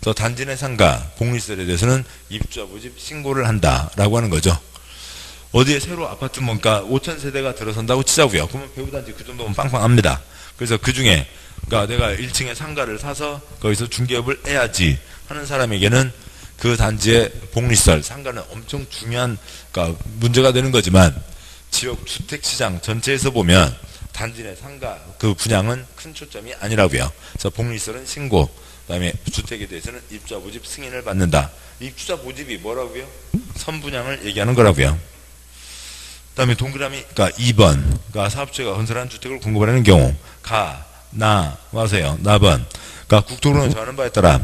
또 단지 내 상가 복리시설에 대해서는 입주자 모집 신고를 한다라고 하는 거죠. 어디에 새로 아파트 뭔가 5천 세대가 들어선다고 치자고요. 그러면 배우단지 그 정도면 빵빵합니다. 그래서 그 중에 그러니까 내가 1층에 상가를 사서 거기서 중개업을 해야지 하는 사람에게는 그 단지의 복리시설 상가는 엄청 중요한 그러니까 문제가 되는 거지만 지역 주택 시장 전체에서 보면 단지 내 상가 그 분양은 큰 초점이 아니라고요. 그래서 복리설은 신고, 그다음에 주택에 대해서는 입주자 모집 승인을 받는다. 입주자 모집이 뭐라고요? 선분양을 얘기하는 거라고요. 그다음에 동그라미 그러니까 2번 그러니까 사업주가 건설한 주택을 공급하는 경우 가, 나 와서요. 나번 그러니까 국토부는 정하는 바에 따라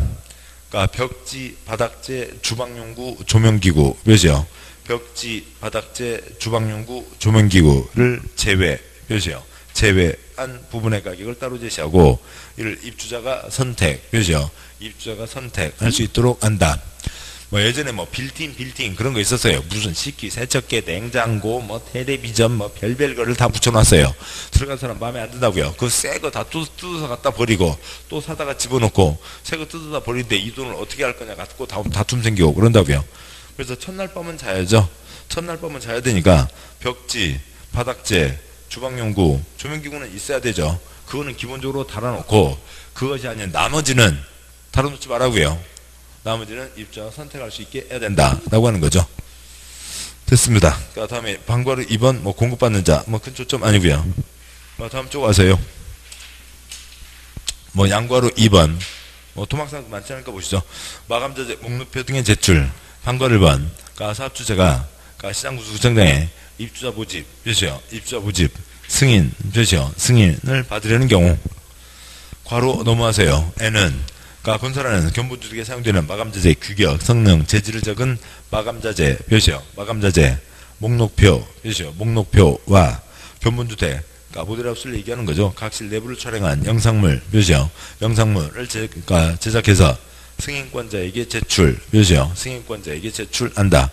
그러니까 벽지, 바닥재, 주방용구, 조명기구 몇이요? 벽지, 바닥재, 주방용구, 조명기구를 제외 몇이요? 제외한 부분의 가격을 따로 제시하고 이를 입주자가 선택 몇이요? 입주자가 선택할 수 있도록 한다. 뭐 예전에 뭐 빌딩 빌딩 그런 거 있었어요. 무슨 식기, 세척기, 냉장고, 뭐 텔레비전, 뭐 별별 거를 다 붙여놨어요. 들어간 사람 마음에 안 든다고요. 그 새 거 다 뜯어서 갖다 버리고 또 사다가 집어넣고 새 거 뜯어다 버리는데 이 돈을 어떻게 할 거냐 갖고 다툼 생기고 그런다고요. 그래서 첫날 밤은 자야죠. 첫날 밤은 자야 되니까 벽지, 바닥재, 주방용구, 조명기구는 있어야 되죠. 그거는 기본적으로 달아놓고 그것이 아닌 나머지는 달아놓지 말라고요. 나머지는 입자 선택할 수 있게 해야 된다라고 하는 거죠. 됐습니다. 그 다음에 방과로 2번 뭐 공급받는 자 뭐 큰 초점 아니고요. 뭐 다음 쪽 와서요. 뭐 양과로 2번 뭐 토막상 많지 않을까 보시죠. 마감자재 목록표 등의 제출 방과 1번 가 사업주체가 가 시장구수구청장에 입주자 모집 몇이요? 입주자 모집 승인 몇이요? 승인을 받으려는 경우 과로 넘어가세요. N은 가 건설하는 견본주택에 사용되는 마감자재 규격, 성능, 재질을 적은 마감자재 표시요. 마감자재 목록표 표시요. 목록표와 견본주택 그러니까 모델하우스를 얘기하는 거죠. 각실 내부를 촬영한 영상물 표시요. 영상물을 제, 그러니까 제작해서 승인권자에게 제출 표시요. 승인권자에게 제출한다.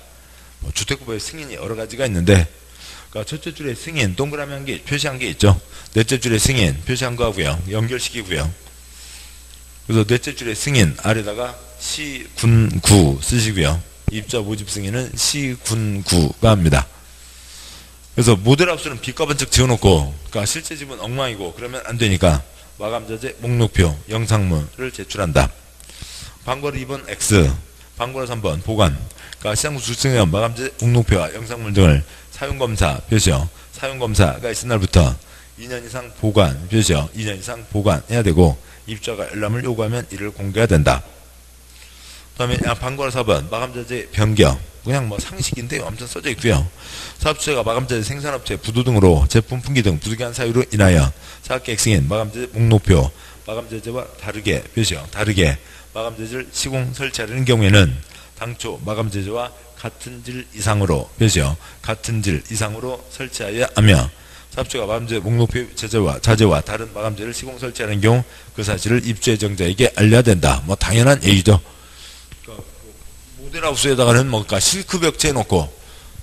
뭐 주택구법의 승인이 여러 가지가 있는데 그러니까 첫째 줄에 승인 동그라미 한 개 표시한 게 있죠. 넷째 줄에 승인 표시한 거 하고요. 연결시키고요. 그래서 넷째 줄에 승인 아래다가 시, 군, 구 쓰시고요. 입자 모집 승인은 시, 군, 구가 합니다. 그래서 모델하우스는 빛가반짝 지어놓고 그러니까 실제 집은 엉망이고 그러면 안 되니까 마감자재 목록표 영상물을 제출한다. 방과로 2번 X 방과로 3번 보관 그러니까 시장구 수증형 마감자재 목록표와 영상물 등을 사용검사 표시요. 사용검사가 있은 날부터 2년 이상 보관 표시요. 2년 이상 보관해야 되고 입주자가 알람을 요구하면 이를 공개해야 된다. 그 다음에 방과로 4번 마감자재 변경 그냥 뭐 상식인데 엄청 써져 있고요. 사업주체가 마감자재 생산업체 부도 등으로 제품 품귀 등 부득이한 사유로 인하여 사업계획 승인 마감자재 목록표 마감자재와 다르게 표시요. 다르게 마감자재를 시공 설치하려는 경우에는 당초 마감자재와 같은 질 이상으로 표시요. 같은 질 이상으로 설치하여야 하며 사업주가 마감재 목록표 제재와 자재와 다른 마감재를 시공 설치하는 경우 그 사실을 입주 예정자에게 알려야 된다. 뭐 당연한 얘기죠. 그러니까 모델하우스에다가는 뭔가 실크벽체 해놓고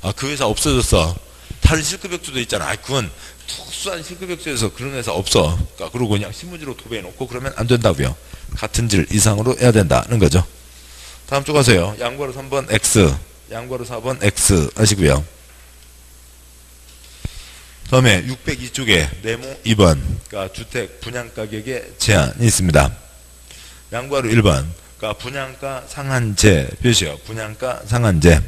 아, 그 회사 없어졌어. 다른 실크벽체도 있잖아. 아, 그건 특수한 실크벽체에서 그런 회사 없어. 그러니까 그러고 그냥 신문지로 도배해놓고 그러면 안 된다고요. 같은 질 이상으로 해야 된다는 거죠. 다음 쪽 가세요. 양과로 3번 X, 양과로 4번 X 하시고요. 다음에 602쪽에 네모 2번 그러니까 주택 분양가격의 제한이 있습니다. 양과로 1번 그러니까 분양가 상한제 표시요. 분양가 상한제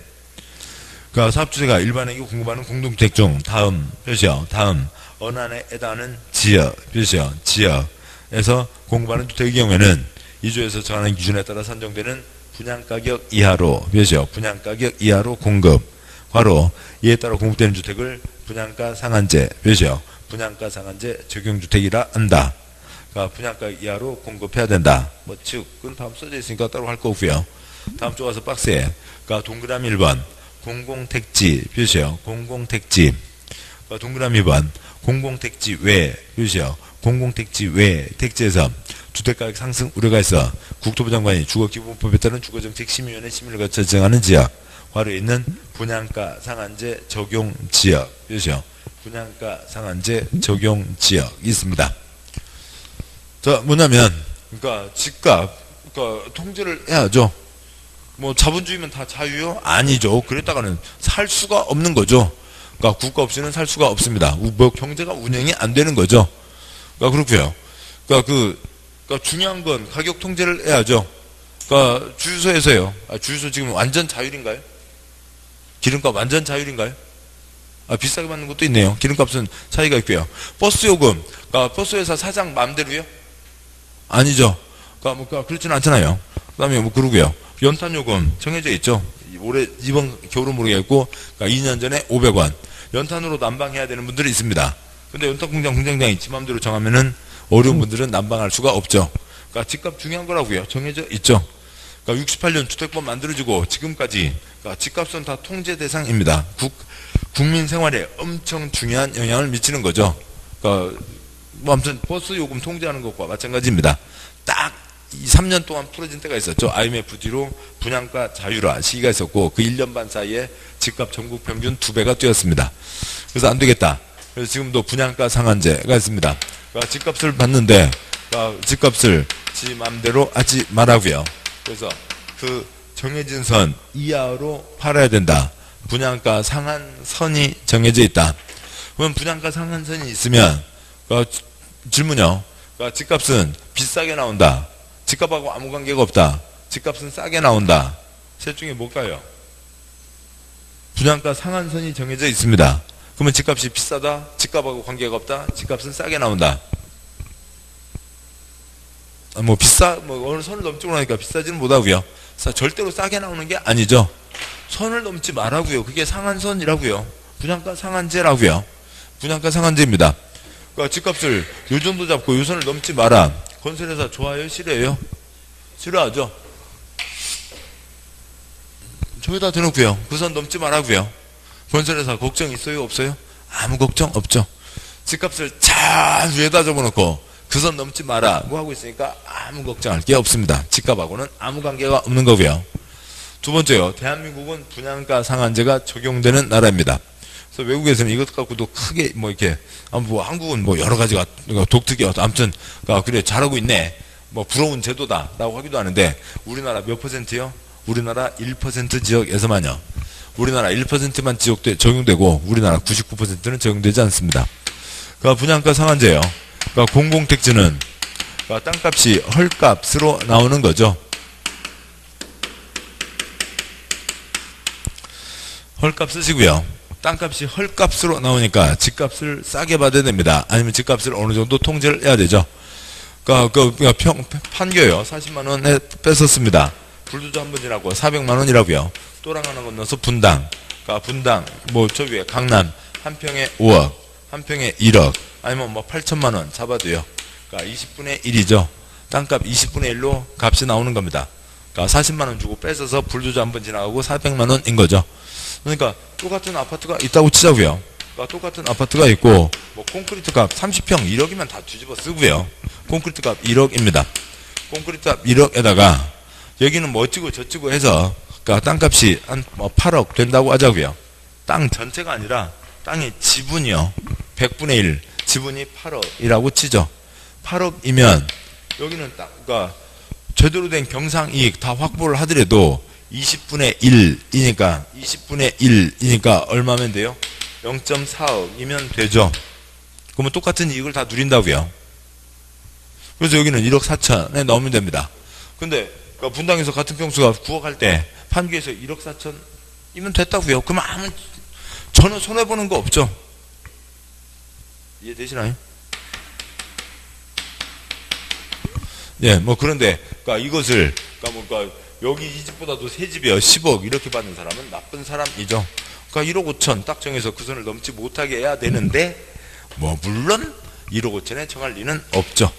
그러니까 사업주체가 일반에게 공급하는 공동주택 중 다음 표시요. 다음 어느 안에 해당하는 지역 표시요. 지역에서 공급하는 주택의 경우에는 이주에서 정하는 기준에 따라 산정되는 분양가격 이하로 표시요. 분양가격 이하로 공급 바로 이에 따라 공급되는 주택을 분양가 상한제 몇이요? 분양가 상한제 적용주택이라 한다. 그러니까 분양가 이하로 공급해야 된다. 뭐 즉, 그건 다음 써져 있으니까 따로 할거 없고요. 다음 쪽 와서 박스에 그러니까 동그라미 1번 공공택지 표시요. 공공택지 그러니까 동그라미 2번 공공택지 외 표시요. 공공택지 외 택지에서 주택가격 상승 우려가 있어 국토부 장관이 주거기본법에 따른 주거정책 심의위원회 심의를 거쳐 정하는 지역 바로 있는 분양가 상한제 적용 지역 이죠 분양가 상한제 적용 지역이 있습니다. 자 뭐냐면 그러니까 집값 그러니까 통제를 해야죠. 뭐 자본주의면 다 자유요? 아니죠. 그랬다가는 살 수가 없는 거죠. 그러니까 국가 없이는 살 수가 없습니다. 뭐 경제가 운영이 안 되는 거죠. 그러니까 그렇고요. 그러니까 그 그러니까 중요한 건 가격 통제를 해야죠. 그러니까 주유소에서요. 아, 주유소 지금 완전 자율인가요? 기름값 완전 자율인가요? 아, 비싸게 받는 것도 있네요. 기름값은 차이가 있고요. 버스 요금, 그러니까 버스 회사 사장 마음대로요? 아니죠. 그러니까 뭐 그러니까 그렇지는 않잖아요. 그다음에 뭐 그러고요. 연탄 요금 정해져 있죠. 올해 이번 겨울은 모르겠고 그러니까 2년 전에 500원. 연탄으로 난방해야 되는 분들이 있습니다. 근데 연탄 공장 공장장이 지 맘대로 정하면은 어려운 분들은 난방할 수가 없죠. 그러니까 집값 중요한 거라고요. 정해져 있죠. 그러니까 68년 주택법 만들어지고 지금까지 그러니까 집값은 다 통제 대상입니다. 국, 국민 생활에 엄청 중요한 영향을 미치는 거죠. 그러니까 뭐 아무튼 버스 요금 통제하는 것과 마찬가지입니다. 딱 3년 동안 풀어진 때가 있었죠. IMF 뒤로 분양가 자율화 시기가 있었고 그 1년 반 사이에 집값 전국 평균 두 배가 뛰었습니다. 그래서 안 되겠다. 그래서 지금도 분양가 상한제가 있습니다. 그러니까 집값을 받는데 그러니까 집값을 지 맘대로 하지 말라고요. 그래서 그 정해진 선 이하로 팔아야 된다. 분양가 상한선이 정해져 있다. 그럼 분양가 상한선이 있으면 그러니까 질문요. 그러니까 집값은 비싸게 나온다. 집값하고 아무 관계가 없다. 집값은 싸게 나온다. 셋 중에 뭘까요? 분양가 상한선이 정해져 있습니다. 그러면 집값이 비싸다? 집값하고 관계가 없다? 집값은 싸게 나온다. 아, 뭐 비싸 뭐 어느 선을 넘지 못하니까 비싸지는 못하고요. 절대로 싸게 나오는 게 아니죠. 선을 넘지 말라고요. 그게 상한선이라고요. 분양가 상한제라고요. 분양가 상한제입니다. 그러니까 집값을 요 정도 잡고 요 선을 넘지 마라. 건설회사 좋아요? 싫어요? 싫어하죠? 저기다 대놓고요. 그 선 넘지 말라고요. 건설회사 걱정 있어요? 없어요? 아무 걱정 없죠. 집값을 잘 위에다 접어놓고 그 선 넘지 마라. 뭐 하고 있으니까 아무 걱정할 게 없습니다. 집값하고는 아무 관계가 없는 거고요. 두 번째요. 대한민국은 분양가 상한제가 적용되는 나라입니다. 그래서 외국에서는 이것 갖고도 크게 뭐 이렇게 아, 뭐 한국은 뭐 여러 가지가 독특해 아무튼 아, 그래 잘하고 있네. 뭐 부러운 제도다라고 하기도 하는데 우리나라 몇 퍼센트요? 우리나라 1% 지역에서만요. 우리나라 1%만 지역돼 적용되고 우리나라 99%는 적용되지 않습니다. 그러니까 분양가 상한제요. 그러니까 공공택지는 그러니까 땅값이 헐값으로 나오는 거죠. 헐값 쓰시고요. 땅값이 헐값으로 나오니까 집값을 싸게 받아야 됩니다. 아니면 집값을 어느 정도 통제를 해야 되죠. 그러니까 그 평, 판교요. 40만 원에 뺏었습니다. 불두조 한번 지나고 400만 원이라고요. 또랑 하나 건너서 분당. 그러니까 분당 뭐 저 위에 강남 한 평에 5억, 한 평에 1억, 아니면 뭐 8천만 원 잡아도요. 그러니까 20분의 1이죠. 땅값 20분의 1로 값이 나오는 겁니다. 그러니까 40만 원 주고 뺏어서 불두조 한 번 지나가고 400만 원인 거죠. 그러니까 똑같은 아파트가 있다고 치자고요. 그러니까 똑같은 아파트가 있고 뭐 콘크리트 값 30평 1억이면 다 뒤집어 쓰고요. 콘크리트 값 1억입니다. 콘크리트 값 1억에다가 여기는 뭐 어찌고 저찌고 해서 그러니까 땅값이 한뭐 8억 된다고 하자고요. 땅 전체가 아니라 땅의 지분이요. 100분의 1 지분이 8억이라고 치죠. 8억이면 여기는 땅 그러니까 제대로 된 경상 이익 다 확보를 하더라도 20분의 1이니까 20분의 1이니까 얼마면 돼요? 0.4억이면 되죠. 그러면 똑같은 이익을 다 누린다고요. 그래서 여기는 1억 4천에 넣으면 됩니다. 근데 그 분당에서 같은 평수가 9억 할 때 판교에서 1억 4천이면 됐다고요. 그러면 아무 전혀 손해 보는 거 없죠. 이해되시나요? 예, 뭐 그런데 그러니까 이것을 그러니까 뭔가 여기 이 집보다도 새 집이요 10억 이렇게 받는 사람은 나쁜 사람이죠. 그러니까 1억 5천 딱 정해서 그 선을 넘지 못하게 해야 되는데 뭐 물론 1억 5천에 정할 리는 없죠.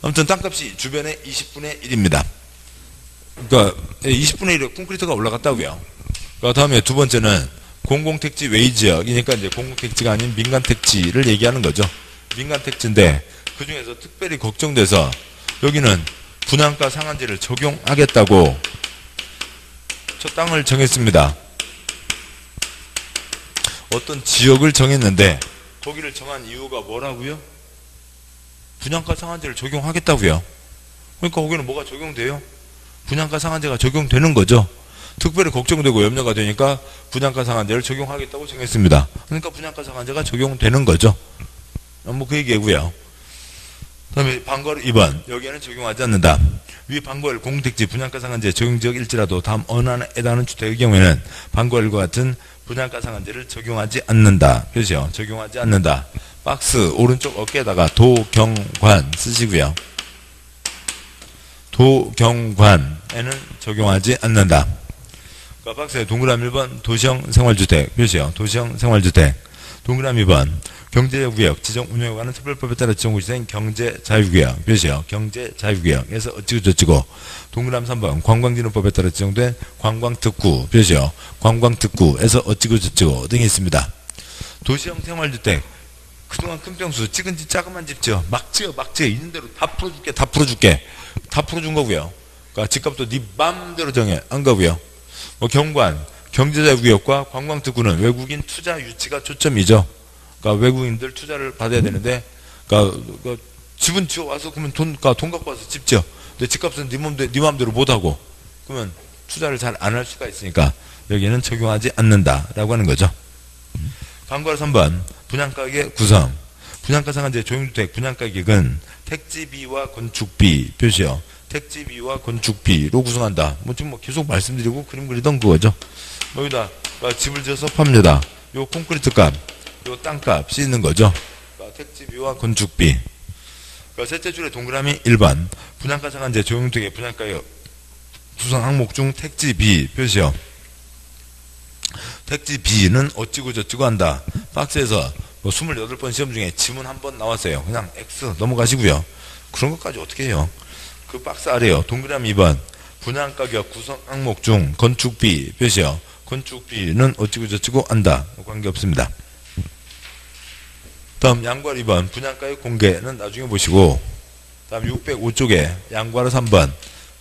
아무튼 땅값이 주변에 20분의 1입니다. 그러니까 20분의 1에 콘크리트가 올라갔다고요. 그 다음에 두 번째는 공공택지 웨이지역이니까 이제 공공택지가 아닌 민간택지를 얘기하는 거죠. 민간택지인데 그 중에서 특별히 걱정돼서 여기는 분양가 상한제를 적용하겠다고 저 땅을 정했습니다. 어떤 지역을 정했는데 거기를 정한 이유가 뭐라고요? 분양가 상한제를 적용하겠다고요. 그러니까 거기는 뭐가 적용돼요? 분양가 상한제가 적용되는 거죠. 특별히 걱정되고 염려가 되니까 분양가 상한제를 적용하겠다고 정했습니다. 그러니까 분양가 상한제가 적용되는 거죠. 뭐 그 얘기고요. 다음에 방과를 2번 여기에는 적용하지 않는다. 위 방과를 공택지 분양가 상한제 적용 지역일지라도 다음 어느 하나에 해당하는 주택의 경우에는 방과일과 같은 분양가 상한제를 적용하지 않는다. 그렇죠? 적용하지 않는다. 박스 오른쪽 어깨에다가 도경관 쓰시고요. 도경관에는 적용하지 않는다. 그러니까 박스에 동그라미 1번 도시형 생활주택 표시요. 도시형 생활주택. 동그라미 2번 경제구역 지정 운영에 관한 특별법에 따라 지정구시된 경제자유구역 표시요. 경제자유구역에서 어찌고 저찌고 동그라미 3번 관광진흥법에 따라 지정된 관광특구 표시요. 관광특구에서 어찌고 저찌고 등이 있습니다. 도시형 생활주택 그동안 큰 평수 찍은 집 작은 집죠. 막 지어 막 지어 있는 대로 다 풀어줄게 다 풀어줄게 다 풀어준 거고요. 그러니까 집값도 네 맘대로 정해 안 가고요. 뭐 경관 경제자유구역과 관광특구는 외국인 투자 유치가 초점이죠. 그러니까 외국인들 투자를 받아야 되는데, 그러니까, 그 집은 지어 와서 그러면 돈, 그러니까 돈 갖고 와서 집 지어. 근데 집값은 네 맘대로, 네 맘대로 못 하고, 그러면 투자를 잘 안 할 수가 있으니까 여기는 적용하지 않는다라고 하는 거죠. 광고라 3번 분양가격 구성. 분양가 상한제 조용주택 분양가격은 택지비와 건축비 표시요. 택지비와 건축비로 구성한다. 뭐 지금 뭐 계속 말씀드리고 그림 그리던 그거죠. 뭐 여기다 집을 지어서 팝니다. 요 콘크리트 값, 요 땅값이 있는 거죠. 그러니까 택지비와 건축비. 그러니까 셋째 줄에 동그라미 1번 분양가 상한제 조용택의 분양가격 구성 항목 중 택지비 표시요. 택지비는 어찌고 저찌고 한다. 박스에서 뭐 28번 시험 중에 지문 한 번 나왔어요. 그냥 X 넘어가시고요. 그런 것까지 어떻게 해요? 그 박스 아래요. 동그라미 2번 분양 가격 구성 항목 중 건축비 표시요. 건축비는 어찌고 저찌고 한다. 관계없습니다. 다음 양괄 2번 분양가의 공개는 나중에 보시고 다음 605쪽에 양괄 3번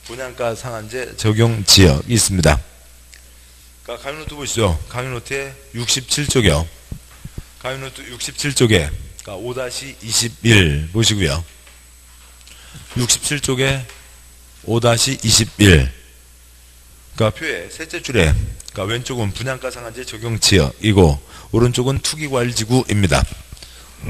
분양가 상한제 적용 지역이 있습니다. 그러니까 강의노트 보시죠. 강의노트의 67쪽이요. 강의노트 67쪽에 그러니까 5-21 보시고요. 67쪽에 5-21 그러니까 표의 셋째 줄에 그러니까 왼쪽은 분양가 상한제 적용 지역이고 오른쪽은 투기과일지구입니다.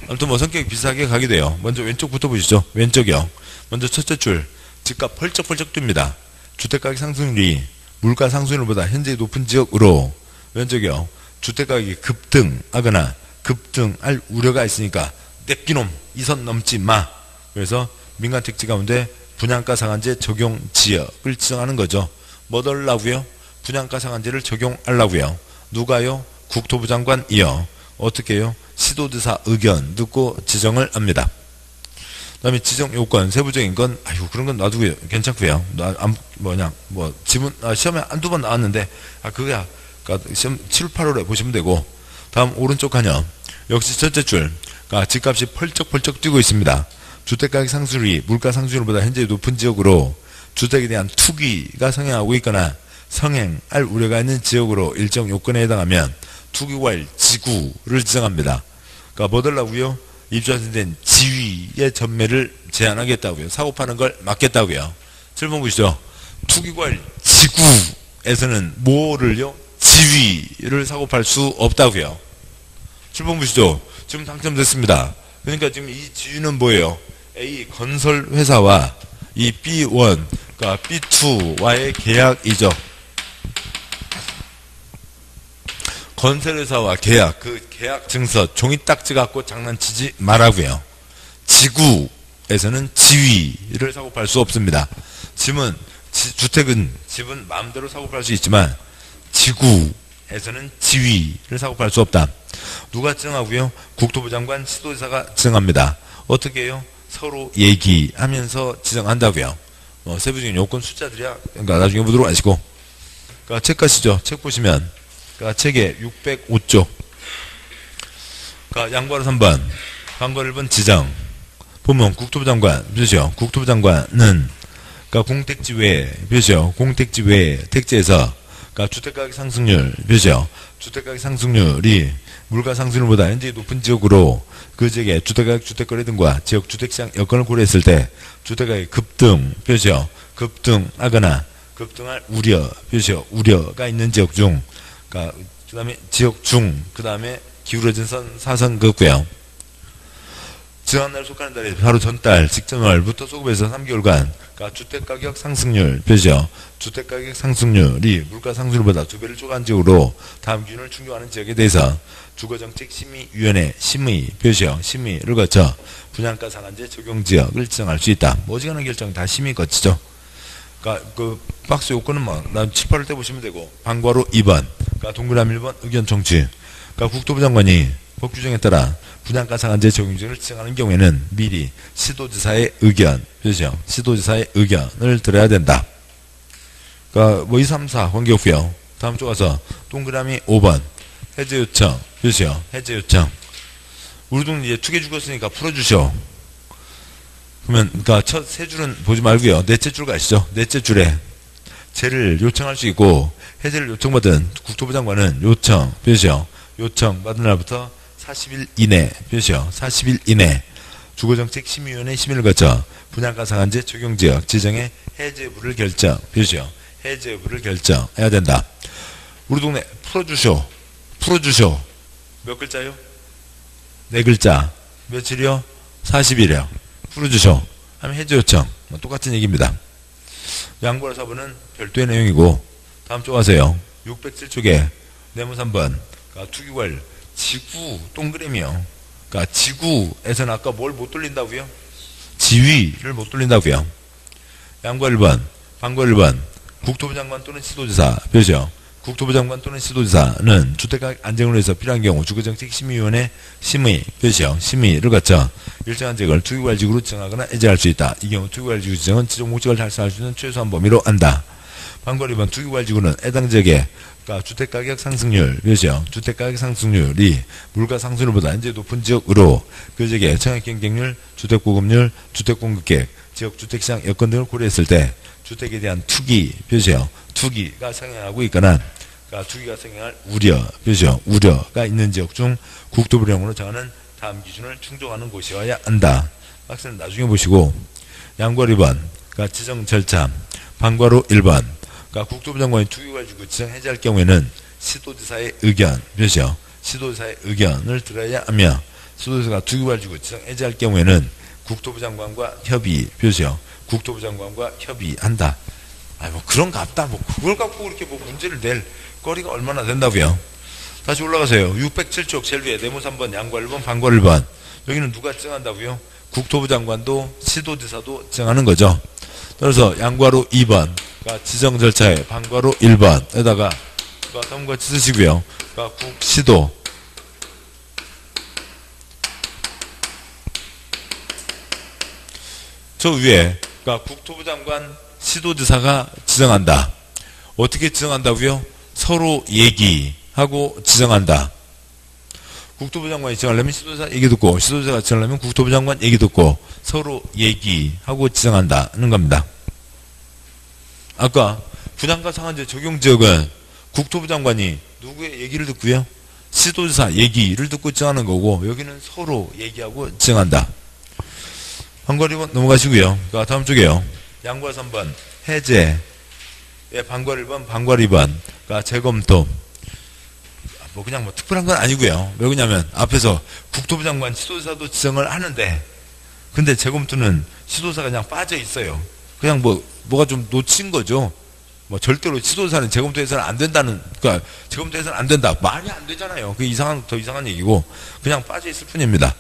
아무튼 뭐 성격이 비슷하게 가게 돼요. 먼저 왼쪽부터 보시죠. 왼쪽이요. 먼저 첫째 줄 집값 펄쩍펄쩍 뜁니다. 주택가격 상승률이 물가 상승률보다 현재 높은 지역으로 왼쪽이요. 주택가격이 급등하거나 급등할 우려가 있으니까 냅기놈 이 선 넘지 마. 그래서 민간 택지 가운데 분양가 상한제 적용 지역을 지정하는 거죠. 뭐 덜라고요? 분양가 상한제를 적용하려고요. 누가요? 국토부 장관이요. 어떻게 해요? 시도지사 의견 듣고 지정을 합니다. 그 다음에 지정 요건 세부적인 건 아이고 그런 건 놔두고요 괜찮고요 안, 뭐냐 뭐 지문 아, 시험에 한 두 번 나왔는데 아 그거야 그러니까 시험 7, 8월에 보시면 되고 다음 오른쪽 칸요 역시 첫째 줄 그러니까 집값이 펄쩍펄쩍 뛰고 있습니다 주택가격 상승률이 물가 상승률보다 현재 높은 지역으로 주택에 대한 투기가 성행하고 있거나 성행할 우려가 있는 지역으로 일정 요건에 해당하면 투기과일 지구를 지정합니다. 그러니까 뭐들라고요? 입주된 지위의 전매를 제한하겠다고요. 사고 파는 걸 막겠다고요. 7번 보시죠. 투기과일 지구에서는 뭐를요? 지위를 사고 팔 수 없다고요. 7번 보시죠. 지금 당첨됐습니다. 그러니까 지금 이 지위는 뭐예요? A 건설 회사와 이 B1 그러니까 B2와의 계약이죠. 건설회사와 계약, 그 계약 증서 종이 딱지 갖고 장난치지 말라고요. 지구에서는 지위를 사고 팔 수 없습니다. 집은 지, 주택은 집은 마음대로 사고 팔 수 있지만 지구에서는 지위를 사고 팔 수 없다. 누가 증하고요? 국토부 장관 시도지사가 증합니다. 어떻게 해요? 서로 얘기하면서 지정한다고요. 뭐 세부적인 요건 숫자들이야. 그러니까 나중에 보도록 하시고. 그러니까 책 가시죠. 책 보시면 그러니까 책의 605쪽. 그러니까 양과로 3번. 광고 1번 지정. 보면 국토부 장관, 그죠? 국토부 장관은 그러니까 공택지 외, 그죠? 공택지 외 택지에서 그러니까 주택가격 상승률, 그죠? 주택가격 상승률이 물가 상승률보다 현재 높은 지역으로 그 지역의 주택가격 주택거래 등과 지역 주택시장 여건을 고려했을 때 주택가격 급등, 그죠? 급등하거나 급등할 우려, 그죠? 우려가 있는 지역 중 그러니까 그다음에 지역 중 그다음에 기울어진 선 사선 그었고요. 지난 날 속하는 달이 바로 전달 직전월부터 소급해서 3개월간 그러니까 주택가격 상승률 표시요. 주택가격 상승률이 물가 상승률보다 두 배를 초과한 지역으로 다음 기준을 충족하는 지역에 대해서 주거정책 심의위원회 심의 표시요. 심의를 거쳐 분양가 상한제 적용 지역을 지정할 수 있다. 뭐 어지간한 결정 다 심의 거치죠. 그러니까 그 박스 요건은 뭐난 7, 8월 때 보시면 되고 방과로 2번 그러니까 동그라미 1번 의견 청취 그러니까 국토부 장관이 법 규정에 따라 분양가 상한제 적용지를 지정하는 경우에는 미리 시도지사의 의견, 그죠? 시도지사의 의견을 들어야 된다. 그러니까 뭐 2, 3, 4 관계 없고요. 다음 쪽 가서 동그라미 5번 해제 요청, 그죠? 해제 요청. 우리 동 이제 두개 죽었으니까 풀어주셔. 그러면 그러니까 첫 세 줄은 보지 말고요. 넷째 줄 가시죠. 넷째 줄에 제를 요청할 수 있고 해제를 요청받은 국토부 장관은 요청, 그죠? 요청 받은 날부터 40일 이내 표시요. 40일 이내 주거정책 심의위원회 심의를 거쳐 분양가 상한제 적용지역 지정의 해제 여부를 결정 표시요. 해제 여부를 결정해야 된다. 우리 동네 풀어주쇼. 풀어주쇼. 몇 글자요? 네 글자. 며칠이요? 40일이요. 풀어주쇼. 하면 해제 요청. 뭐 똑같은 얘기입니다. 양보할 사부는 별도의 내용이고 다음 쪽 가세요. 607쪽에 네모 3번 그러니까 투기월 지구 동그라미요. 그러니까 지구에서는 아까 뭘 못 돌린다고요? 지위를 못 돌린다고요. 양과 1번, 방과 1번, 국토부 장관 또는 시도지사, 표시요. 국토부 장관 또는 시도지사는 주택가격 안정을 위해서 필요한 경우 주거정책심의위원회 심의, 표시요. 심의를 거쳐 일정한 지역을 투기관지구로 지정하거나 해제할 수 있다. 이 경우 투기관지구 지정은 지정 목적을 달성할 수 있는 최소한 범위로 한다. 방과 1번 투기관지구는 해당 지역에 그러니까 주택가격 상승률, 그죠? 주택가격 상승률이 물가 상승률보다 이제 높은 지역으로 그 지역의 청약 경쟁률, 주택 보급률, 주택 공급객, 지역 주택시장 여건 등을 고려했을 때 주택에 대한 투기, 표시요. 투기가 성행하고 있거나 그러니까 투기가 성행할 우려, 표시요. 우려가 있는 지역 중 국토부령으로 정하는 다음 기준을 충족하는 곳이어야 한다. 박스는 나중에 보시고 양과 2번, 그러니까 지정 절차, 방과로 1번, 그러니까 국토부 장관이 투기 가지고 지정 해제할 경우에는 시도지사의 의견, 그렇죠? 시도지사의 의견을 들어야 하며 시도지사가 투기 가지고 지정 해제할 경우에는 국토부 장관과 협의, 그렇죠? 국토부 장관과 협의한다. 아, 뭐 그런 갑다. 뭐 그걸 갖고 그렇게 뭐 문제를 낼 거리가 얼마나 된다고요? 다시 올라가세요. 607쪽 제일 위에 네모 3번, 양과 1번, 방과 1번. 여기는 누가 지정한다고요? 국토부 장관도 시도지사도 지정하는 거죠. 따라서 양과로 2번, 그러니까 지정 절차에 방과로 1번에다가 그러니까 같이 쓰시고요. 그러니까 국시도 저 위에 그러니까 국토부 장관 시도지사가 지정한다. 어떻게 지정한다고요? 서로 얘기하고 지정한다. 국토부 장관이 지정하려면 시도지사 얘기 듣고 시도지사가 지정하려면 국토부 장관 얘기 듣고 서로 얘기하고 지정한다는 겁니다. 아까 분양가 상한제 적용 지역은 국토부 장관이 누구의 얘기를 듣고요? 시도지사 얘기를 듣고 정하는 거고 여기는 서로 얘기하고 정한다. 방과리 번 넘어가시고요. 그 다음 쪽에요. 양과 3번 해제 예, 방과리 번 방과리 번 그러니까 재검토 뭐 그냥 뭐 특별한 건 아니고요. 왜 그러냐면 앞에서 국토부 장관 시도지사도 지정을 하는데 근데 재검토는 시도사가 그냥 빠져 있어요. 그냥 뭐 뭐가 좀 놓친 거죠. 뭐 절대로 지도사는 재검토해서는 안 된다는 그러니까 재검토해서는 안 된다 말이 안 되잖아요. 그 이상한 더 이상한 얘기고 그냥 빠져 있을 뿐입니다.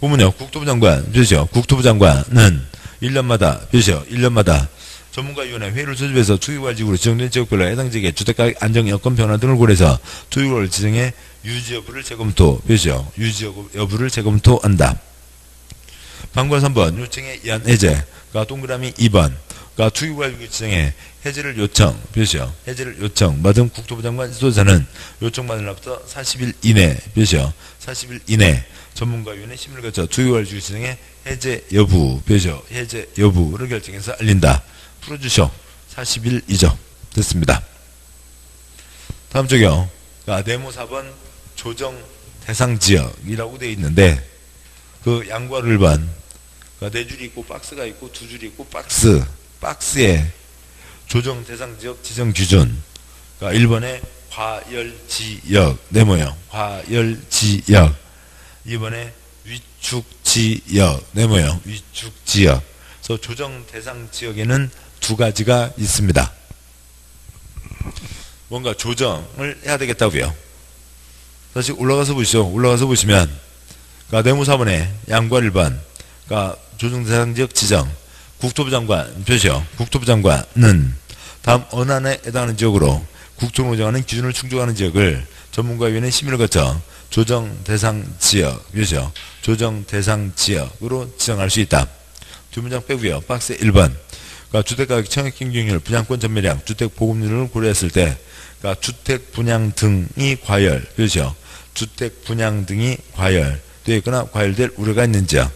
보면요 국토부 장관 그죠 국토부 장관은 1년마다 그죠 1년마다 전문가위원회 회의를 소집해서 투기관직으로 지정된 지역별로 해당 지역의 주택가격 안정 여건 변화 등을 고려해서 투기를 지정해 유지 여부를 재검토 그죠 유지 여부를 재검토한다. 방과 3번 요청에 의한 해제. 그러니까 동그라미 2번. 그러니까 투기관리 지정에 해제를 요청 표시요? 해제를 요청. 받은 국토부 장관 지도자는 요청받은 날부터 40일 이내 표시요? 40일 이내 전문가위원회 심의를 거쳐 투기관리 지정에 해제 여부 표시요 해제 여부를 결정해서 알린다. 풀어주셔 40일 이죠. 됐습니다. 다음 쪽이요. 그러니까 네모 4번 조정 대상 지역이라고 되어 있는데 그 양과 를 반 그러니까 네 줄이 있고 박스가 있고 두 줄이 있고 박스 박스에 조정 대상 지역 지정 기준 그러니까 1번에 화열지역 네모형 화열지역 2번에 위축지역. 네, 뭐예요? 위축지역. 그래서 조정 대상 지역에는 두 가지가 있습니다. 뭔가 조정을 해야 되겠다고요. 다시 올라가서 보시죠. 올라가서 보시면 그러니까 내무사본의 양과 1번 그러니까 조정 대상 지역 지정 국토부 장관 표시요. 국토부 장관은 다음 언안에 해당하는 지역으로 정하는 기준을 충족하는 지역을 전문가위원회 심의를 거쳐 조정 대상 지역 표시요. 조정 대상 지역으로 지정할 수 있다. 두 문장 빼고요. 박스 1번 그러니까 주택가격 청약 경쟁률, 분양권 전매량, 주택 보급률을 고려했을 때 그러니까 주택 분양 등이 과열, 그렇죠? 주택 분양 등이 과열되어 있거나 과열될 우려가 있는지요.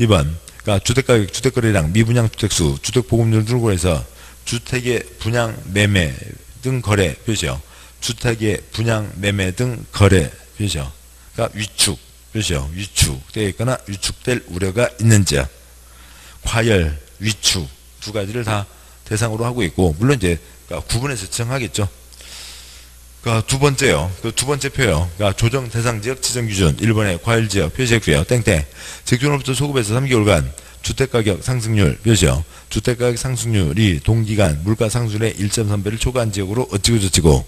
2번, 그러니까 주택가격, 주택거래량, 미분양 주택수, 주택 보급률 등을 고려해서 주택의 분양 매매 등 거래, 그렇죠? 주택의 분양 매매 등 거래, 그렇죠? 그러니까 위축, 그렇죠? 위축되어 있거나 위축될 우려가 있는지요. 과열, 위축 두 가지를 다 대상으로 하고 있고 물론 이제 그러니까 구분해서 지정하겠죠. 그러니까 두 번째요. 그 두 번째 표요. 그러니까 조정 대상 지역 지정 기준 1번의 과열 지역 표시했고요. 땡땡. 직전으로부터 소급해서 3개월간 주택가격 상승률 표시요. 주택가격 상승률이 동기간 물가 상승률의 1.3배를 초과한 지역으로 어찌고 저찌고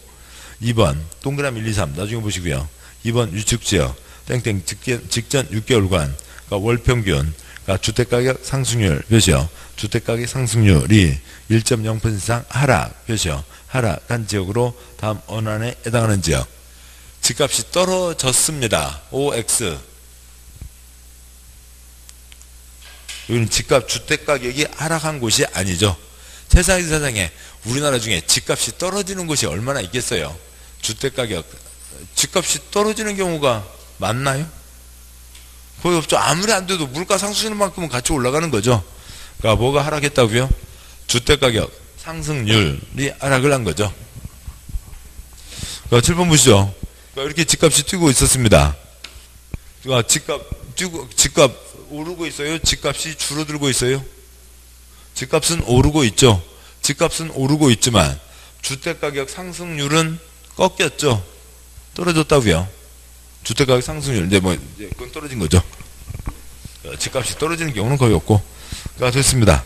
2번 동그라미 1, 2, 3 나중에 보시고요. 2번 유축지역 땡땡 직전, 직전 6개월간 그러니까 월평균 그러니까 주택가격 상승률 표시요. 주택가격 상승률이 1.0% 이상 하락 표시요. 하락한 지역으로 다음 언안에 해당하는 지역. 집값이 떨어졌습니다. OX. 여기는 집값 주택가격이 하락한 곳이 아니죠. 세상에 세상에 우리나라 중에 집값이 떨어지는 곳이 얼마나 있겠어요. 주택가격 집값이 떨어지는 경우가 많나요? 거의 없죠. 아무리 안 돼도 물가 상승률 만큼은 같이 올라가는 거죠. 그러니까 뭐가 하락했다고요? 주택가격 상승률이 하락을 한 거죠. 그러니까 7번 보시죠. 그러니까 이렇게 집값이 뛰고 있었습니다. 그러니까 집값 뛰고 집값 오르고 있어요. 집값이 줄어들고 있어요. 집값은 오르고 있죠. 집값은 오르고 있지만 주택가격 상승률은 꺾였죠. 떨어졌다고요. 주택가격 상승률 이제 뭐 이제 그건 떨어진 거죠. 어, 집값이 떨어지는 경우는 거의 없고. 가 됐습니다.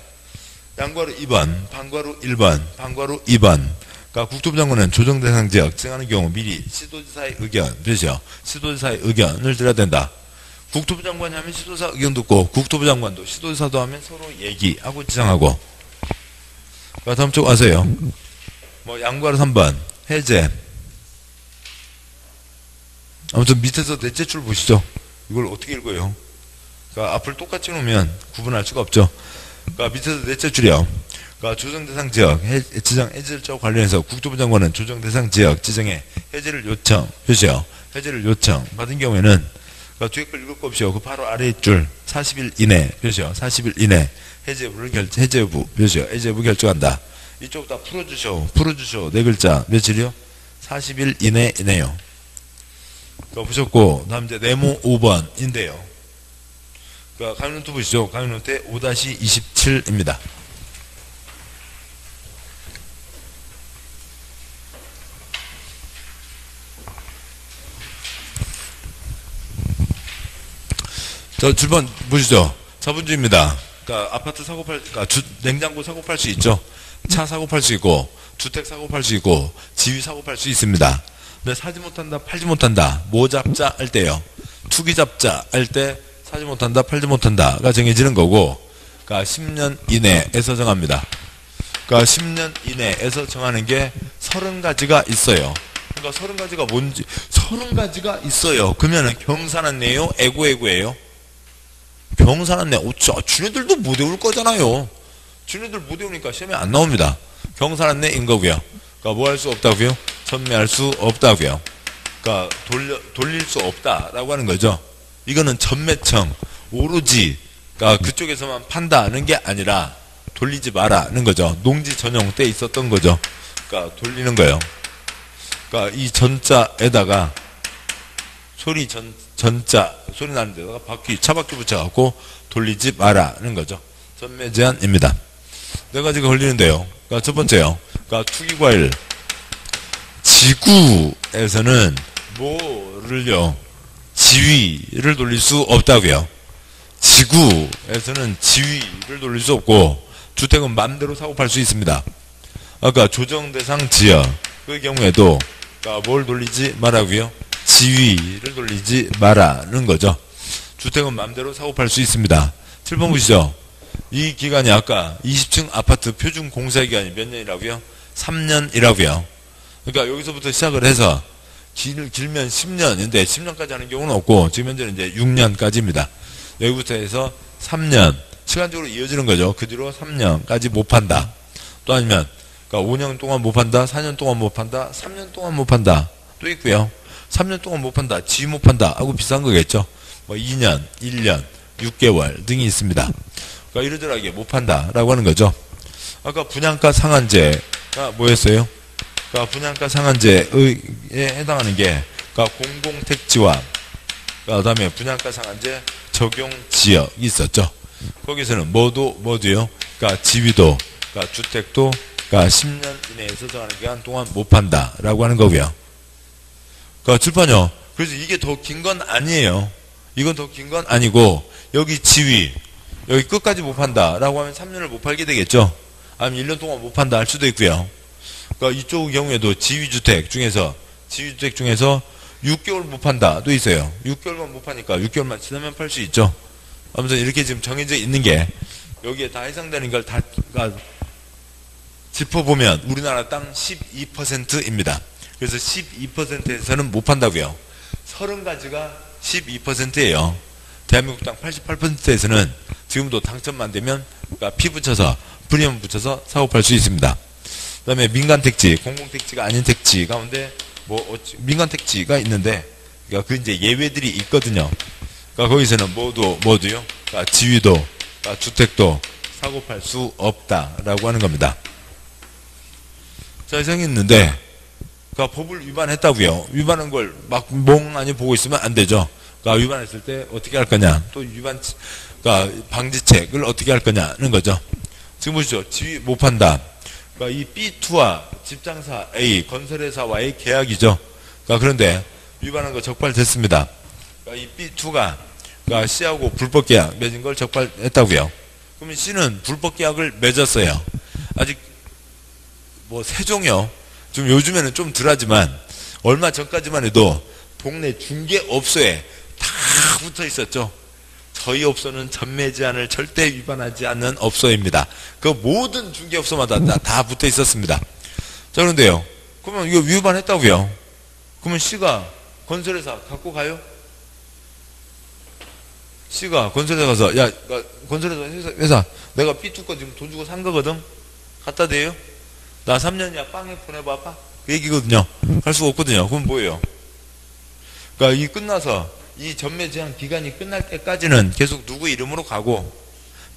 양과로 2번, 방과로 1번, 방과로 2번. 그러니까 국토부 장관은 조정 대상 지역 지정하는 경우 미리 시도지사의 의견, 그죠? 시도지사의 의견을 들어야 된다. 국토부 장관이 하면 시도사 의견 듣고 국토부 장관도 시도지사도 하면 서로 얘기하고 지정하고. 그 다음 쪽 아세요? 뭐 양과로 3번 해제. 아무튼 밑에서 넷째 줄 보시죠. 이걸 어떻게 읽어요? 그러니까 앞을 똑같이 놓으면 구분할 수가 없죠. 그러니까 밑에서 넷째 줄이요. 그러니까 조정 대상 지역 해, 지정 해제일자 관련해서 국토부 장관은 조정 대상 지역 지정에 해제를 요청 표시요. 해제를 요청 받은 경우에는 그러니까 뒤에 걸 읽을 거 없이요. 그 바로 아래 줄 40일 이내 표시요. 40일 이내 해제 여부를 결 해제 여부 표시요. 해제 여부 결정한다. 이쪽 다 풀어주셔. 풀어주셔. 네 글자 며칠이요? 40일 이내이네요. 그러니까 보셨고 다음 이제 네모 5번인데요. 그러니까 가위노트 보시죠. 가위노트 5-27입니다. 저 7번 보시죠. 자본주의입니다. 그러니까 아파트 사고 팔, 주, 냉장고 사고 팔 수 있죠. 차 사고 팔 수 있고, 주택 사고 팔 수 있고, 지위 사고 팔 수 있습니다. 근데 사지 못한다, 팔지 못한다. 뭐 잡자 할 때요. 투기 잡자 할 때 사지 못한다, 팔지 못한다가 정해지는 거고, 그러니까 10년 이내에서 정합니다. 그러니까 10년 이내에서 정하는 게 30가지가 있어요. 그러니까 30가지가 뭔지, 30가지가 있어요. 그러면은 경산한네요? 애고애고예요? 경산한네. 어, 저, 주네들도 못 외울 거잖아요. 주네들 못 외우니까 시험에 안 나옵니다. 경산한네인 거고요. 그러니까 뭐 할 수 없다고요? 선매할 수 없다고요. 그러니까 돌려, 돌릴 수 없다라고 하는 거죠. 이거는 전매청 오로지 그러니까 그쪽에서만 판다는 게 아니라 돌리지 마라는 거죠. 농지 전용 때 있었던 거죠. 그러니까 돌리는 거예요. 그러니까 이 전자에다가 소리 전 전자 소리 나는 데다가 바퀴 차바퀴 붙여갖고 돌리지 마라는 거죠. 전매 제한입니다. 네 가지가 걸리는데요. 그러니까 첫 번째요. 그러니까 투기과일 지구에서는 뭐를요? 지위를 돌릴 수 없다고요. 지구에서는 지위를 돌릴 수 없고 주택은 마음대로 사고 팔 수 있습니다. 아까 조정 대상 지역 그 경우에도 그러니까 뭘 돌리지 말라고요? 지위를 돌리지 말라는 거죠. 주택은 마음대로 사고 팔 수 있습니다. 7번 보시죠. 이 기간이 아까 20층 아파트 표준 공사 기간이 몇 년이라고요? 3년이라고요. 그러니까 여기서부터 시작을 해서 길, 길면 10년인데 10년까지 하는 경우는 없고 지금 현재는 이제 6년까지입니다. 여기부터 해서 3년 시간적으로 이어지는 거죠. 그 뒤로 3년까지 못 판다. 또 아니면 그러니까 5년 동안 못 판다, 4년 동안 못 판다, 3년 동안 못 판다. 또 있고요. 3년 동안 못 판다, 지 못 판다 하고 비싼 거겠죠. 뭐 2년, 1년, 6개월 등이 있습니다. 그러니까 이러저러하게 못 판다라고 하는 거죠. 아까 분양가 상한제가 뭐였어요? 그러니까 분양가 상한제에 해당하는 게 그러니까 공공택지와 그다음에 분양가 상한제 적용 지역이 있었죠. 거기서는 뭐도 뭐도요? 그러니까 지위도, 그러니까 주택도, 그러니까 10년 이내에서 정하는 기간 동안 못 판다라고 하는 거고요. 그러니까 출판요. 그래서 이게 더 긴 건 아니에요. 이건 더 긴 건 아니고 여기 지위 여기 끝까지 못 판다라고 하면 3년을 못 팔게 되겠죠. 아니면 1년 동안 못 판다 할 수도 있고요. 그러니까 이쪽 경우에도 지위주택 중에서 지위주택 중에서 6개월 못 판다도 있어요. 6개월만 못 파니까 6개월만 지나면 팔 수 있죠. 아무튼 이렇게 지금 정해져 있는 게 여기에 다 해당되는 걸 다 짚어보면 우리나라 땅 12%입니다. 그래서 12%에서는 못 판다고요. 30가지가 12%예요. 대한민국 땅 88%에서는 지금도 당첨만 되면 그러니까 피 붙여서 프리미엄 붙여서 사고 팔 수 있습니다. 그 다음에 민간 택지, 공공 택지가 아닌 택지 가운데 뭐 민간 택지가 있는데 그러니까 그 이제 예외들이 있거든요. 그러니까 거기서는 모두 모두요. 그러니까 지위도, 그러니까 주택도 사고 팔 수 없다라고 하는 겁니다. 자, 생겼는데 그러니까 법을 위반했다고요. 위반한 걸 막 멍하니 보고 있으면 안 되죠. 그러니까 위반했을 때 어떻게 할 거냐. 또 위반 그러니까 방지책을 어떻게 할 거냐는 거죠. 지금 보시죠. 지위 못 판다. 그러니까 이 B2와 집장사 A 건설회사와의 계약이죠. 그러니까 그런데 위반한 거 적발됐습니다. 그러니까 이 B2가 그러니까 C하고 불법 계약 맺은 걸 적발했다고요. 그러면 C는 불법 계약을 맺었어요. 아직 뭐 세종요. 좀 요즘에는 좀 덜하지만 얼마 전까지만 해도 동네 중개업소에 다 붙어 있었죠. 저희 업소는 전매 제한을 절대 위반하지 않는 업소입니다. 그 모든 중개업소마다 다, 다 붙어 있었습니다. 자, 그런데요. 그러면 이거 위반했다고요. 그러면 C가 건설회사 갖고 가요? C가 건설회사 가서, 야, 건설회사 회사, 회사 내가 B2 거 지금 돈 주고 산 거거든? 갖다 대요? 나 3년이야, 빵에 보내봐봐? 그 얘기거든요. 할 수가 없거든요. 그럼 뭐예요? 그러니까 이 끝나서 이 전매 제한 기간이 끝날 때까지는 계속 누구 이름으로 가고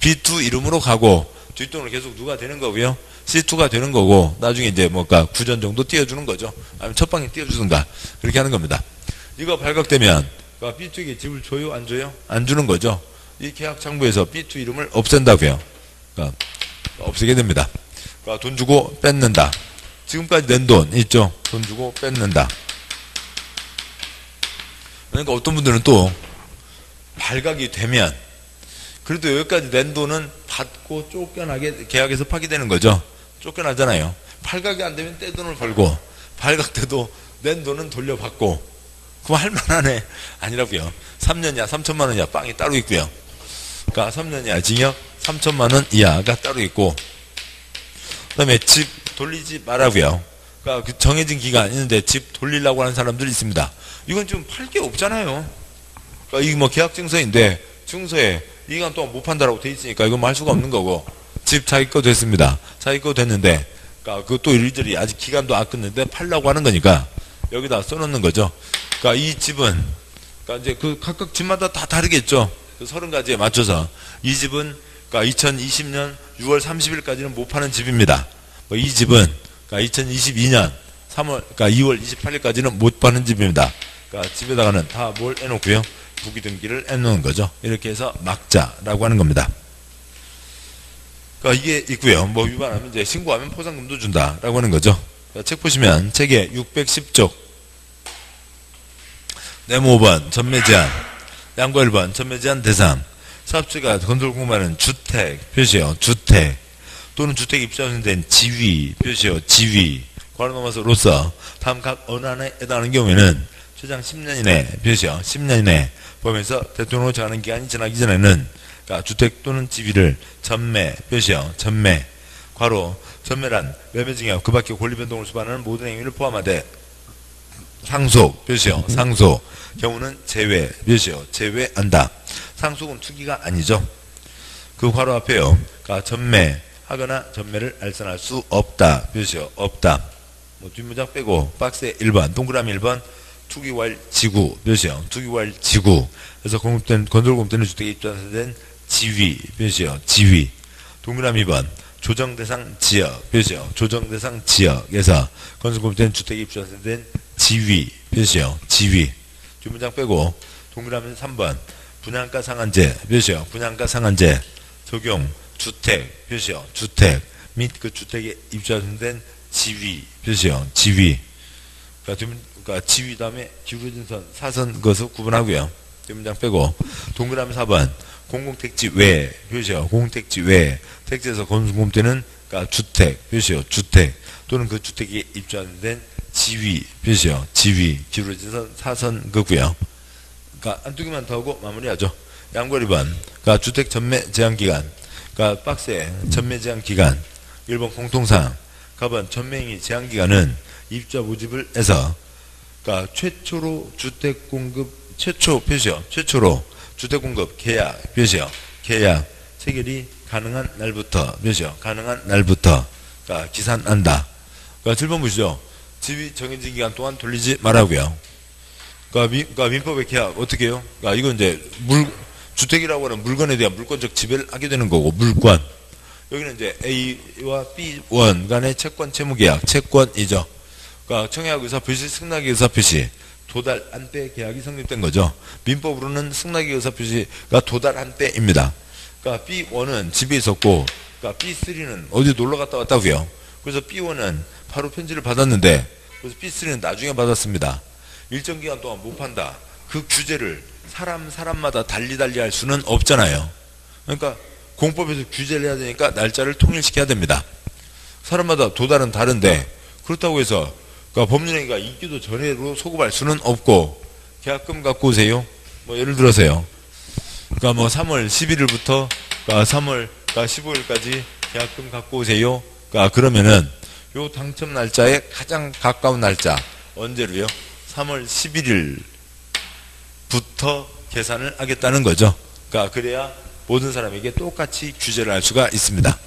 B2 이름으로 가고 뒷돈을 계속 누가 되는 거고요. C2가 되는 거고 나중에 이제 뭔가 구전 정도 띄워주는 거죠. 아니면 첫 방에 띄워주든가 그렇게 하는 겁니다. 이거 발각되면 그러니까 B2에게 집을 줘요? 안 줘요? 안 주는 거죠. 이 계약 창부에서 B2 이름을 없앤다고요. 그러니까 없애게 됩니다. 그러니까 돈 주고 뺏는다. 지금까지 낸 돈 있죠? 돈 주고 뺏는다. 그러니까 어떤 분들은 또 발각이 되면 그래도 여기까지 낸 돈은 받고 쫓겨나게 계약에서 파기되는 거죠. 쫓겨나잖아요. 발각이 안 되면 떼돈을 벌고 발각돼도 낸 돈은 돌려받고 그럼 할만하네 아니라고요. 3년이야 3천만 원이야 빵이 따로 있고요. 그러니까 3년이야 징역 3천만 원 이하가 따로 있고 그다음에 집 돌리지 말라고요. 그러니까 그 정해진 기간 있는데 집 돌리려고 하는 사람들이 있습니다. 이건 좀 팔 게 없잖아요. 그러니까 이게 뭐 계약 증서인데 증서에 이 기간 동안 못 판다라고 돼 있으니까 이건 뭐 할 수가 없는 거고 집 자기 거 됐습니다. 자기 거 됐는데 그러니까 그것도 이리저리 아직 기간도 안 끝냈는데 팔라고 하는 거니까 여기다 써놓는 거죠. 그러니까 이 집은 그러니까 이제 그 각각 집마다 다 다르겠죠. 그 서른 가지에 맞춰서 이 집은 그러니까 2020년 6월 30일까지는 못 파는 집입니다. 뭐 이 집은 그러니까 2022년 3월, 그러니까 2월 28일까지는 못 파는 집입니다. 그러니까 집에다가는 다 뭘 해놓고요. 부기 등기를 해놓은 거죠. 이렇게 해서 막자라고 하는 겁니다. 그러니까 이게 있고요. 뭐 위반하면 이제 신고하면 포상금도 준다라고 하는 거죠. 그러니까 책 보시면 책에 610쪽 네모 5번 전매 제한 양보 1번 전매 제한 대상 사업주가 건설 공부하는 주택 표시요 주택 또는 주택 입주된 지위 표시요 지위 괄호 넘어서 로서 다음 각 하나에 해당하는 경우에는 최장 10년 이내 표시요 10년 이내 보면서 대통령으로 정하는 기간이 지나기 전에는 그러니까 주택 또는 지위를 전매 표시요 전매 괄호 전매란 매매 증여 그 밖에 권리 변동을 수반하는 모든 행위를 포함하되 상속 표시요 상속 경우는 제외 표시요 제외한다. 상속은 투기가 아니죠. 그 괄호 앞에요. 그러니까 전매 하거나 전매를 알선할 수 없다. 표시요 없다. 뭐 뒷문장 빼고 박스에 1번 동그라미 1번 투기활 지구. 표시요 투기활 지구. 그래서 공급된 건설공급되는 주택에 입주된 지위. 표시요 지위. 동그라미 2번 조정 대상 지역. 표시요 조정 대상 지역에서 건설공급된 주택에 입주된 지위. 표시요 지위. 뒷문장 빼고 동그라미 3번 분양가 상한제. 표시요 분양가 상한제. 적용 주택 표시요 주택. 및 그 주택에 입주된 지위 표시요 지위 그러니까, 그러니까 지위 다음에 기울어진 선 사선 것을 구분하고요. 뒷문장 빼고. 동그라미 4번. 공공택지 외 표시요 공공택지 외. 택지에서 건설공급되는 그러니까 주택 표시요 주택. 또는 그 주택에 입주된 지위 표시요 지위 기울어진 선 사선 거고요. 그러니까 한두 개만 더 하고 마무리하죠. 양거 1번. 그러니까 주택 전매 제한 기간 그러니까 박스에 전매 제한 기간 1번 공통사항 가번 전매행위 제한 기간은 입주자 모집을 해서 그러니까 최초로 주택 공급 최초 표시요. 최초로 주택 공급 계약 표시요. 계약 체결이 가능한 날부터 표시요. 가능한 날부터 그러니까 기산한다. 그러니까 7번 보시죠. 집이 정해진 기간 동안 돌리지 말라고요. 그러니까, 민, 그러니까 민법의 계약 어떻게 해요? 그러니까 이건 이제 물 주택이라고 하는 물건에 대한 물권적 지배를 하게 되는 거고 물권 여기는 이제 A와 B1 간의 채권 채무 계약 채권이죠. 그러니까 청약 의사 표시 승낙 의사 표시 도달 한 때 계약이 성립된 거죠. 민법으로는 승낙 의사 표시가 도달 한 때입니다. 그러니까 B1은 집에 있었고 그러니까 B3는 어디 놀러 갔다 왔다고요. 그래서 B1은 바로 편지를 받았는데 그래서 B3는 나중에 받았습니다. 일정 기간 동안 못 판다. 그 규제를 사람 사람마다 달리 달리 할 수는 없잖아요. 그러니까 공법에서 규제를 해야 되니까 날짜를 통일시켜야 됩니다. 사람마다 도달은 다른데 그렇다고 해서 그러니까 법률행위가 있기도 전에로 소급할 수는 없고 계약금 갖고 오세요. 뭐 예를 들어서요. 그러니까 뭐 3월 11일부터 그러니까 3월 그러니까 15일까지 계약금 갖고 오세요. 그러니까 그러면은 요 당첨 날짜에 가장 가까운 날짜 언제로요? 3월 11일 부터 계산을 하겠다는 거죠. 그러니까 그래야 모든 사람에게 똑같이 규제를 할 수가 있습니다.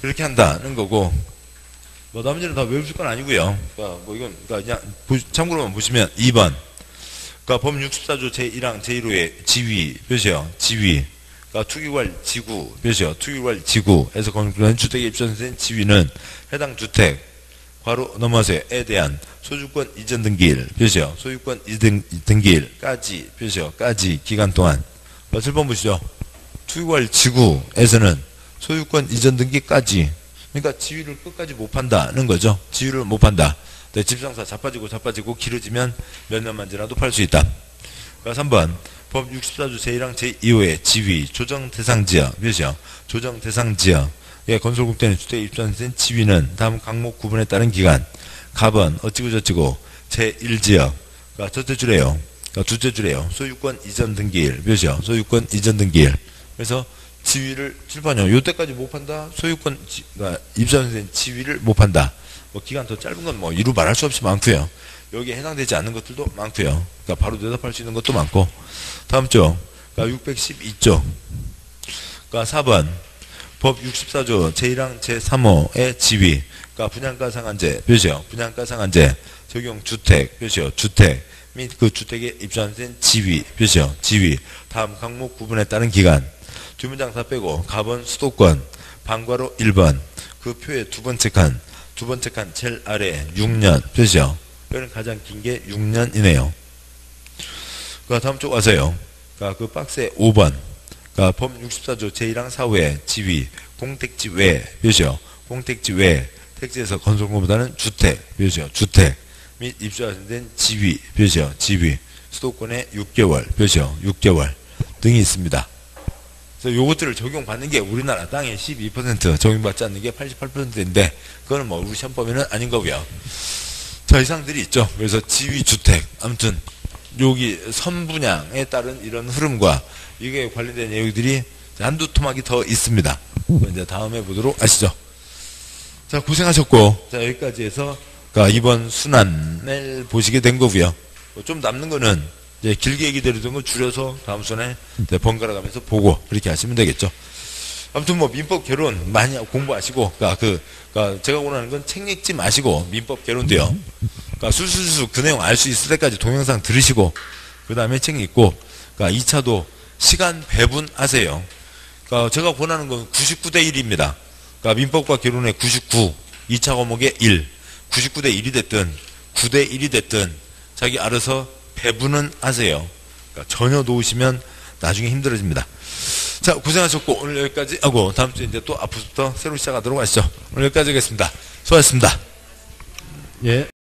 그렇게 한다는 거고 뭐 나머지는 다 외우실 건 아니고요. 그러니까 뭐 이건 그러니까 그냥 참고로만 보시면 2번 그러니까 법 64조 제1항 제1호의 지위 표시요. 지위 그러니까 투기관 지구 표시요. 투기관 지구에서 건축된 주택에 입주된 지위는 해당 주택 바로 넘어서에 대한 소유권 이전 등기일 표시요. 소유권 이전 등기일까지 표시요. 까지 기간 동안 7번 보시죠. 투기관 지구에서는 소유권 이전 등기까지 그러니까 지위를 끝까지 못 판다는 거죠. 지위를 못 판다. 네, 집상사 자빠지고 자빠지고 길어지면 몇 년만 지나도 팔 수 있다. 그러니까 3번 법 64조 제1항 제2호의 지위 조정 대상 지역 몇이요? 조정 대상 지역 예, 건설국대는 주택에 입주한 지위는 다음 강목 구분에 따른 기간 가번 어찌고 저찌고 제1지역 그러니까 첫째 줄에요. 그러니까 둘째 줄에요. 소유권 이전 등기일 몇이요? 소유권 이전 등기일 그래서 지위를 칠판이요. 요때까지 못 판다. 소유권 지, 그러니까 입주된 지위를 못 판다. 뭐 기간 더 짧은 건 뭐 이루 말할 수 없이 많고요. 여기에 해당되지 않는 것들도 많고요. 그러니까 바로 대답할 수 있는 것도 많고. 다음 쪽. 그러니까 612조. 그러니까 4번. 법 64조 제1항 제3호의 지위. 그러니까 분양가 상한제 표시요. 분양가 상한제 적용 주택 표시요. 주택 및 그 주택에 입주된 지위 표시요. 지위. 다음 항목 구분에 따른 기간. 두 문장 다 빼고 가번 수도권 방과로 1번 그 표의 두 번째 칸 두 번째 칸 제일 아래 6년 표시요. 여기는 가장 긴 게 6년이네요. 그 다음 쪽 와서요. 그 박스에 5번 그법 64조 제1항 4호의 지위 공택지 외 표시요. 공택지 외 택지에서 건설공보다는 주택 표시요. 주택 및 입주하신 지위 표시요. 지위 수도권의 6개월, 표시요. 6개월 등이 있습니다. 그래서 요것들을 적용받는 게 우리나라 땅의 12% 적용받지 않는 게 88%인데 그거는 뭐 우리 시험 범위는 아닌 거고요. 자 이상들이 있죠. 그래서 지위주택 아무튼 여기 선분양에 따른 이런 흐름과 이게 관련된 내용들이 한두 토막이 더 있습니다. 이제 다음에 보도록 하시죠. 자 고생하셨고 자 여기까지 해서 그러니까 이번 순환을 보시게 된 거고요. 뭐좀 남는 거는 이제 길게 얘기 드리던 거 줄여서 다음 순에 번갈아 가면서 보고 그렇게 하시면 되겠죠. 아무튼 뭐 민법 개론 많이 공부하시고 그러니까 그 그러니까 제가 원하는 건 책 읽지 마시고 민법 개론도요. 그러니까 술술술 그 내용 알 수 있을 때까지 동영상 들으시고 그 다음에 책 읽고 그러니까 2차도 시간 배분하세요. 그러니까 제가 권하는 건 99대 1입니다. 그러니까 민법과 개론의 99, 2차 과목의 1, 99대 1이 됐든 9대 1이 됐든 자기 알아서 배분은 하세요. 그러니까 전혀 놓으시면 나중에 힘들어집니다. 자, 고생하셨고, 오늘 여기까지 하고, 다음 주에 이제 또 앞으로부터 새로 시작하도록 하시죠. 오늘 여기까지 하겠습니다. 수고하셨습니다.
예.